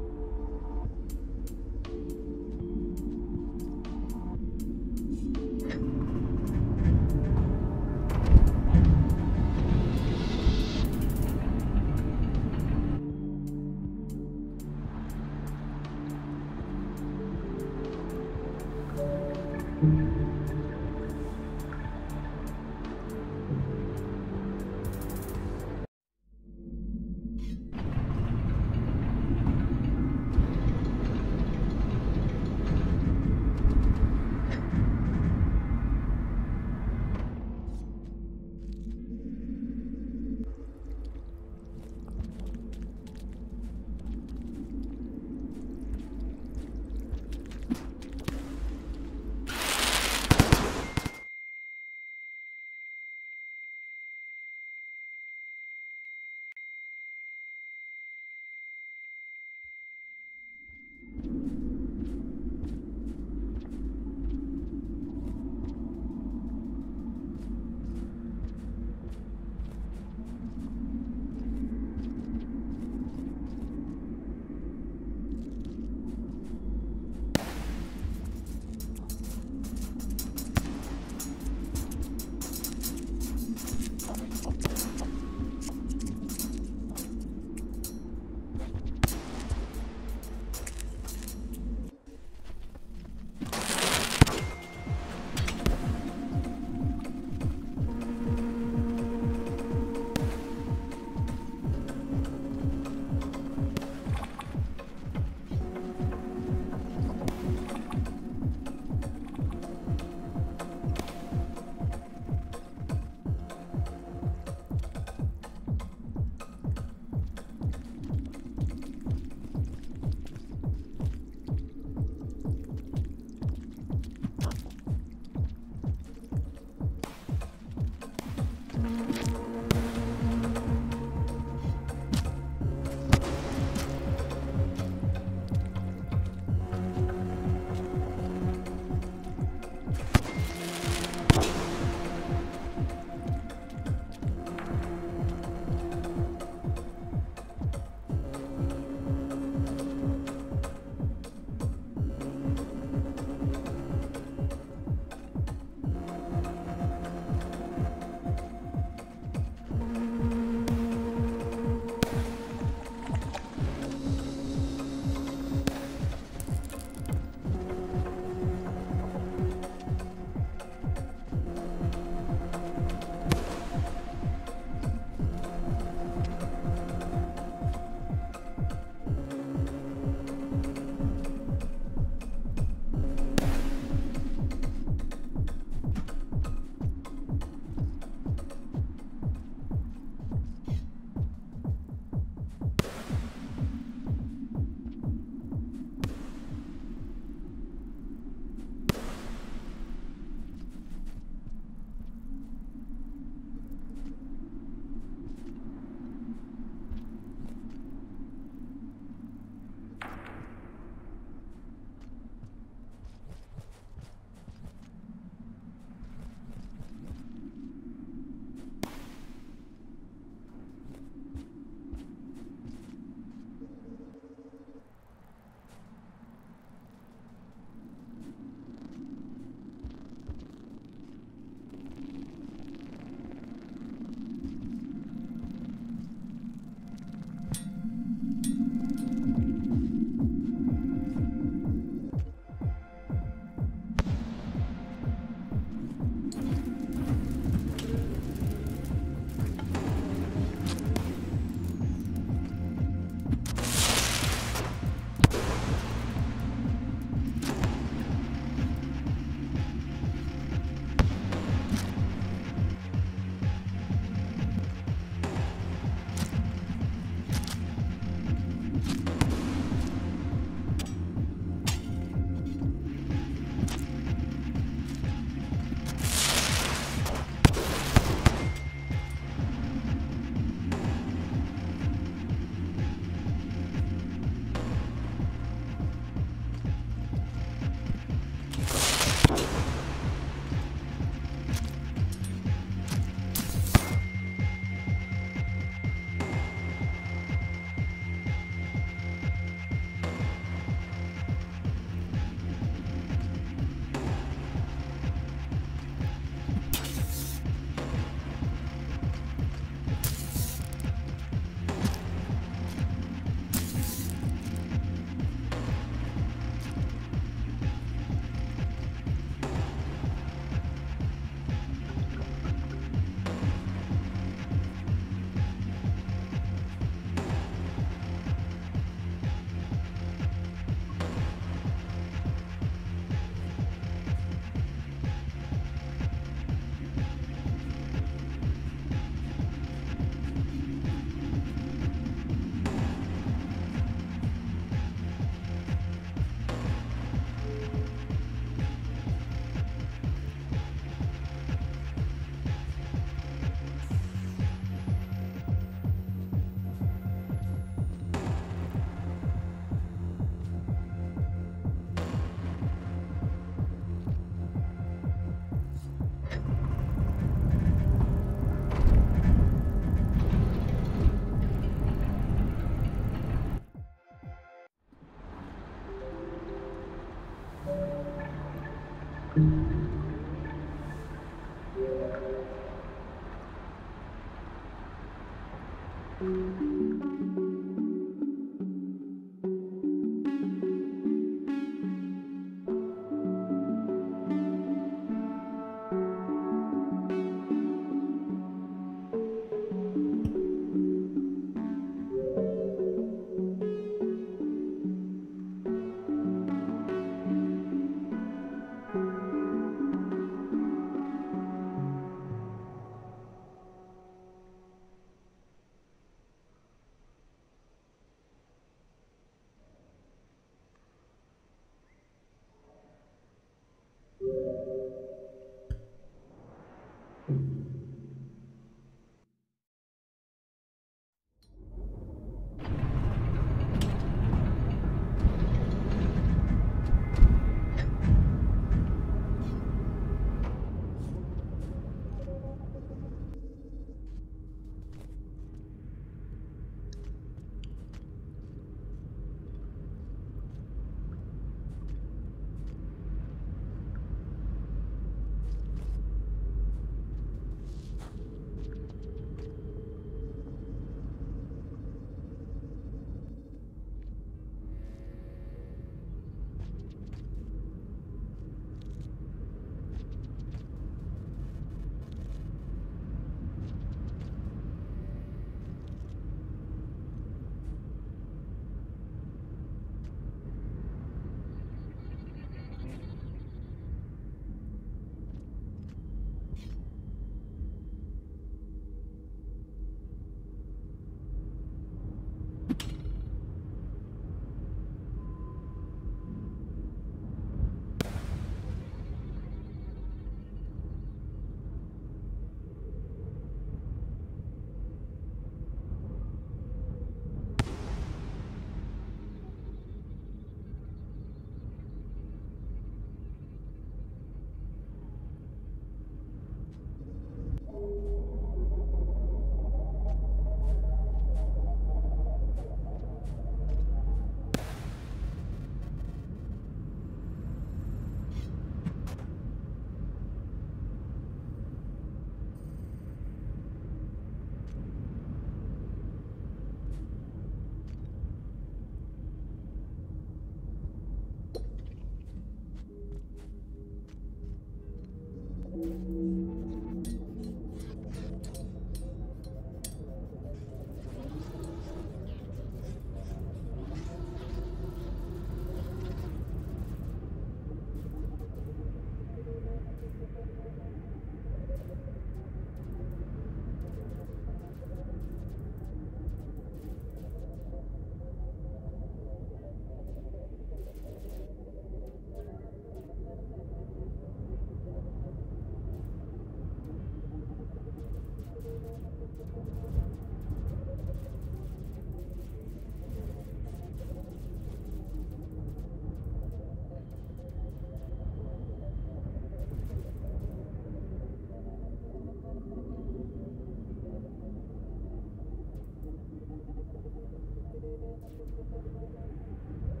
[SPEAKER 1] Thank you.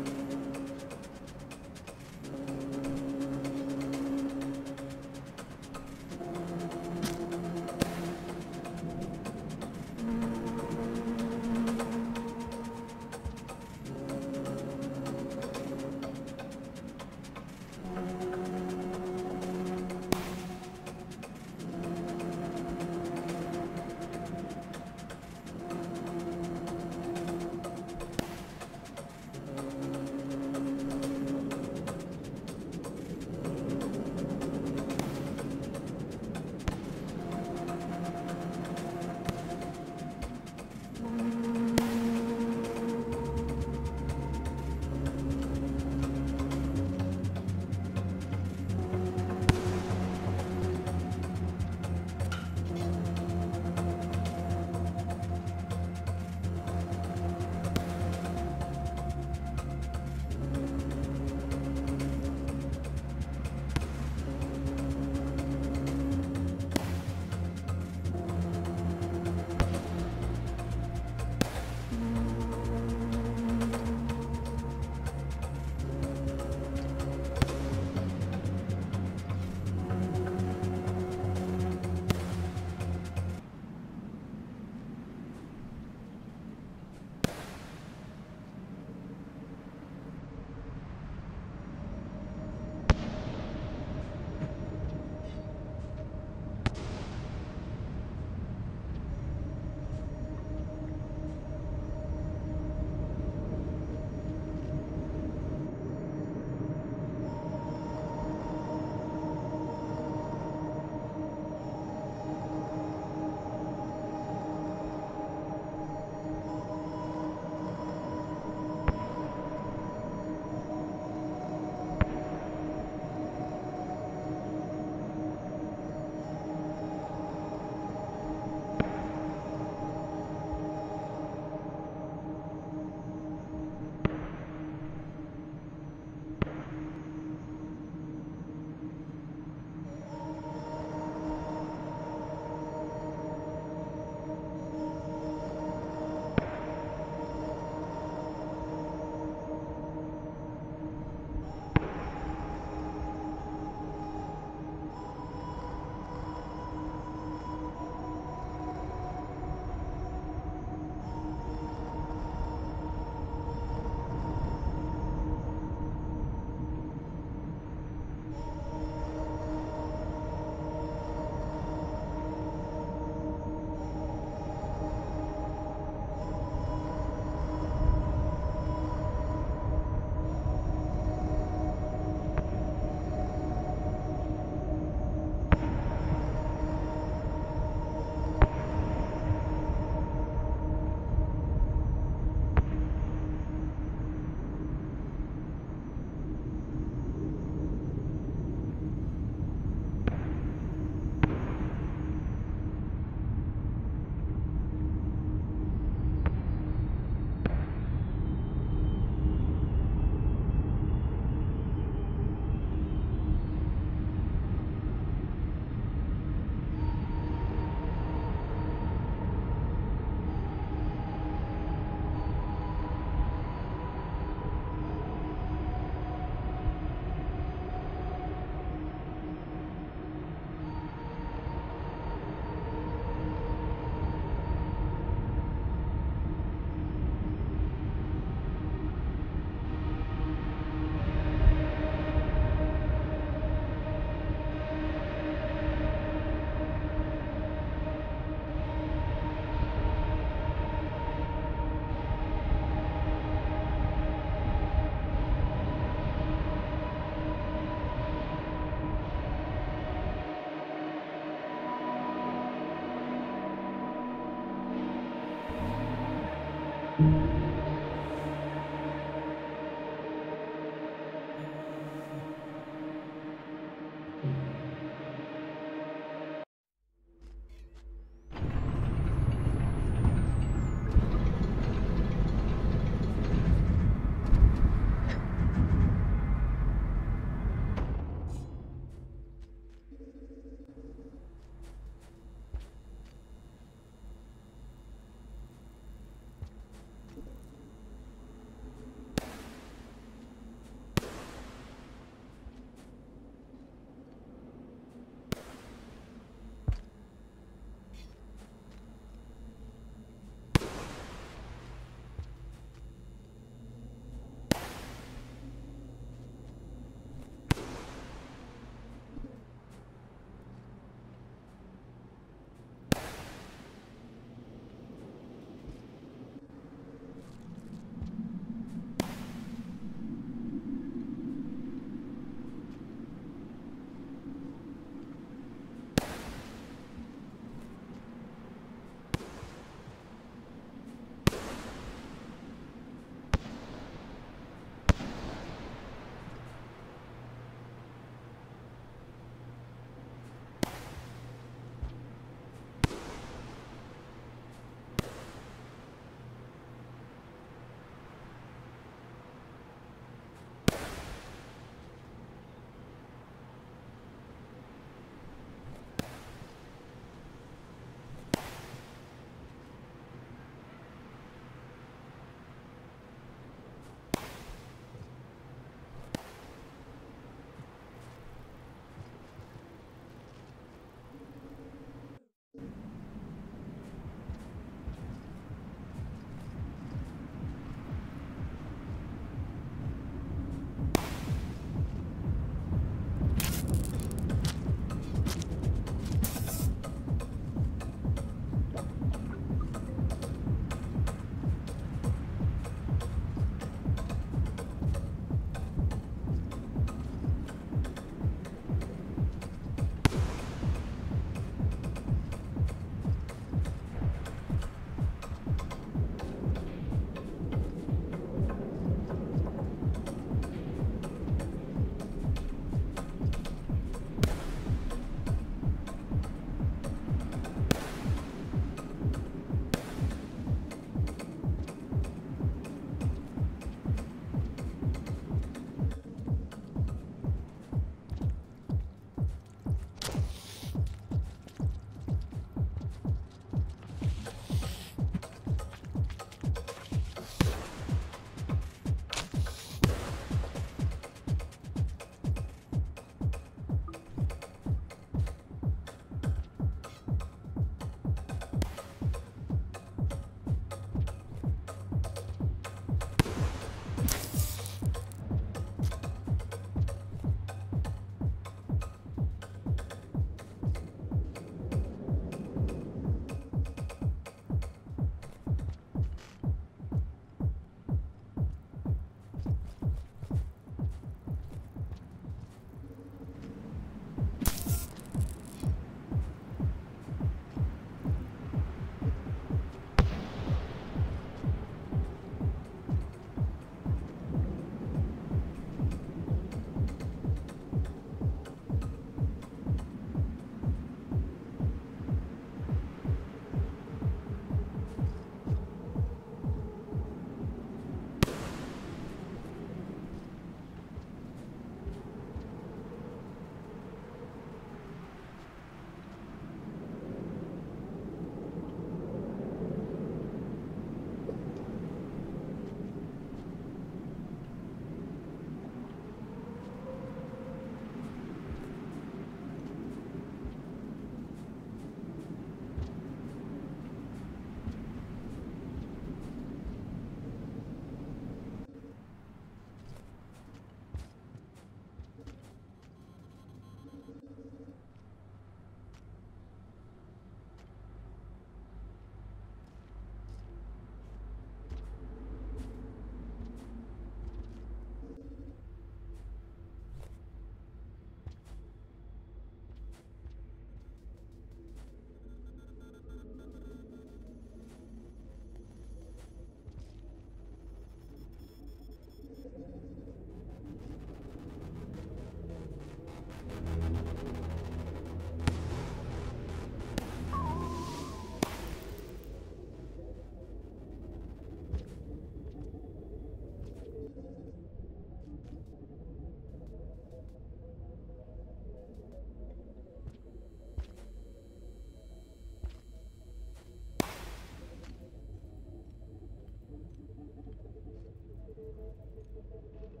[SPEAKER 1] Thank you.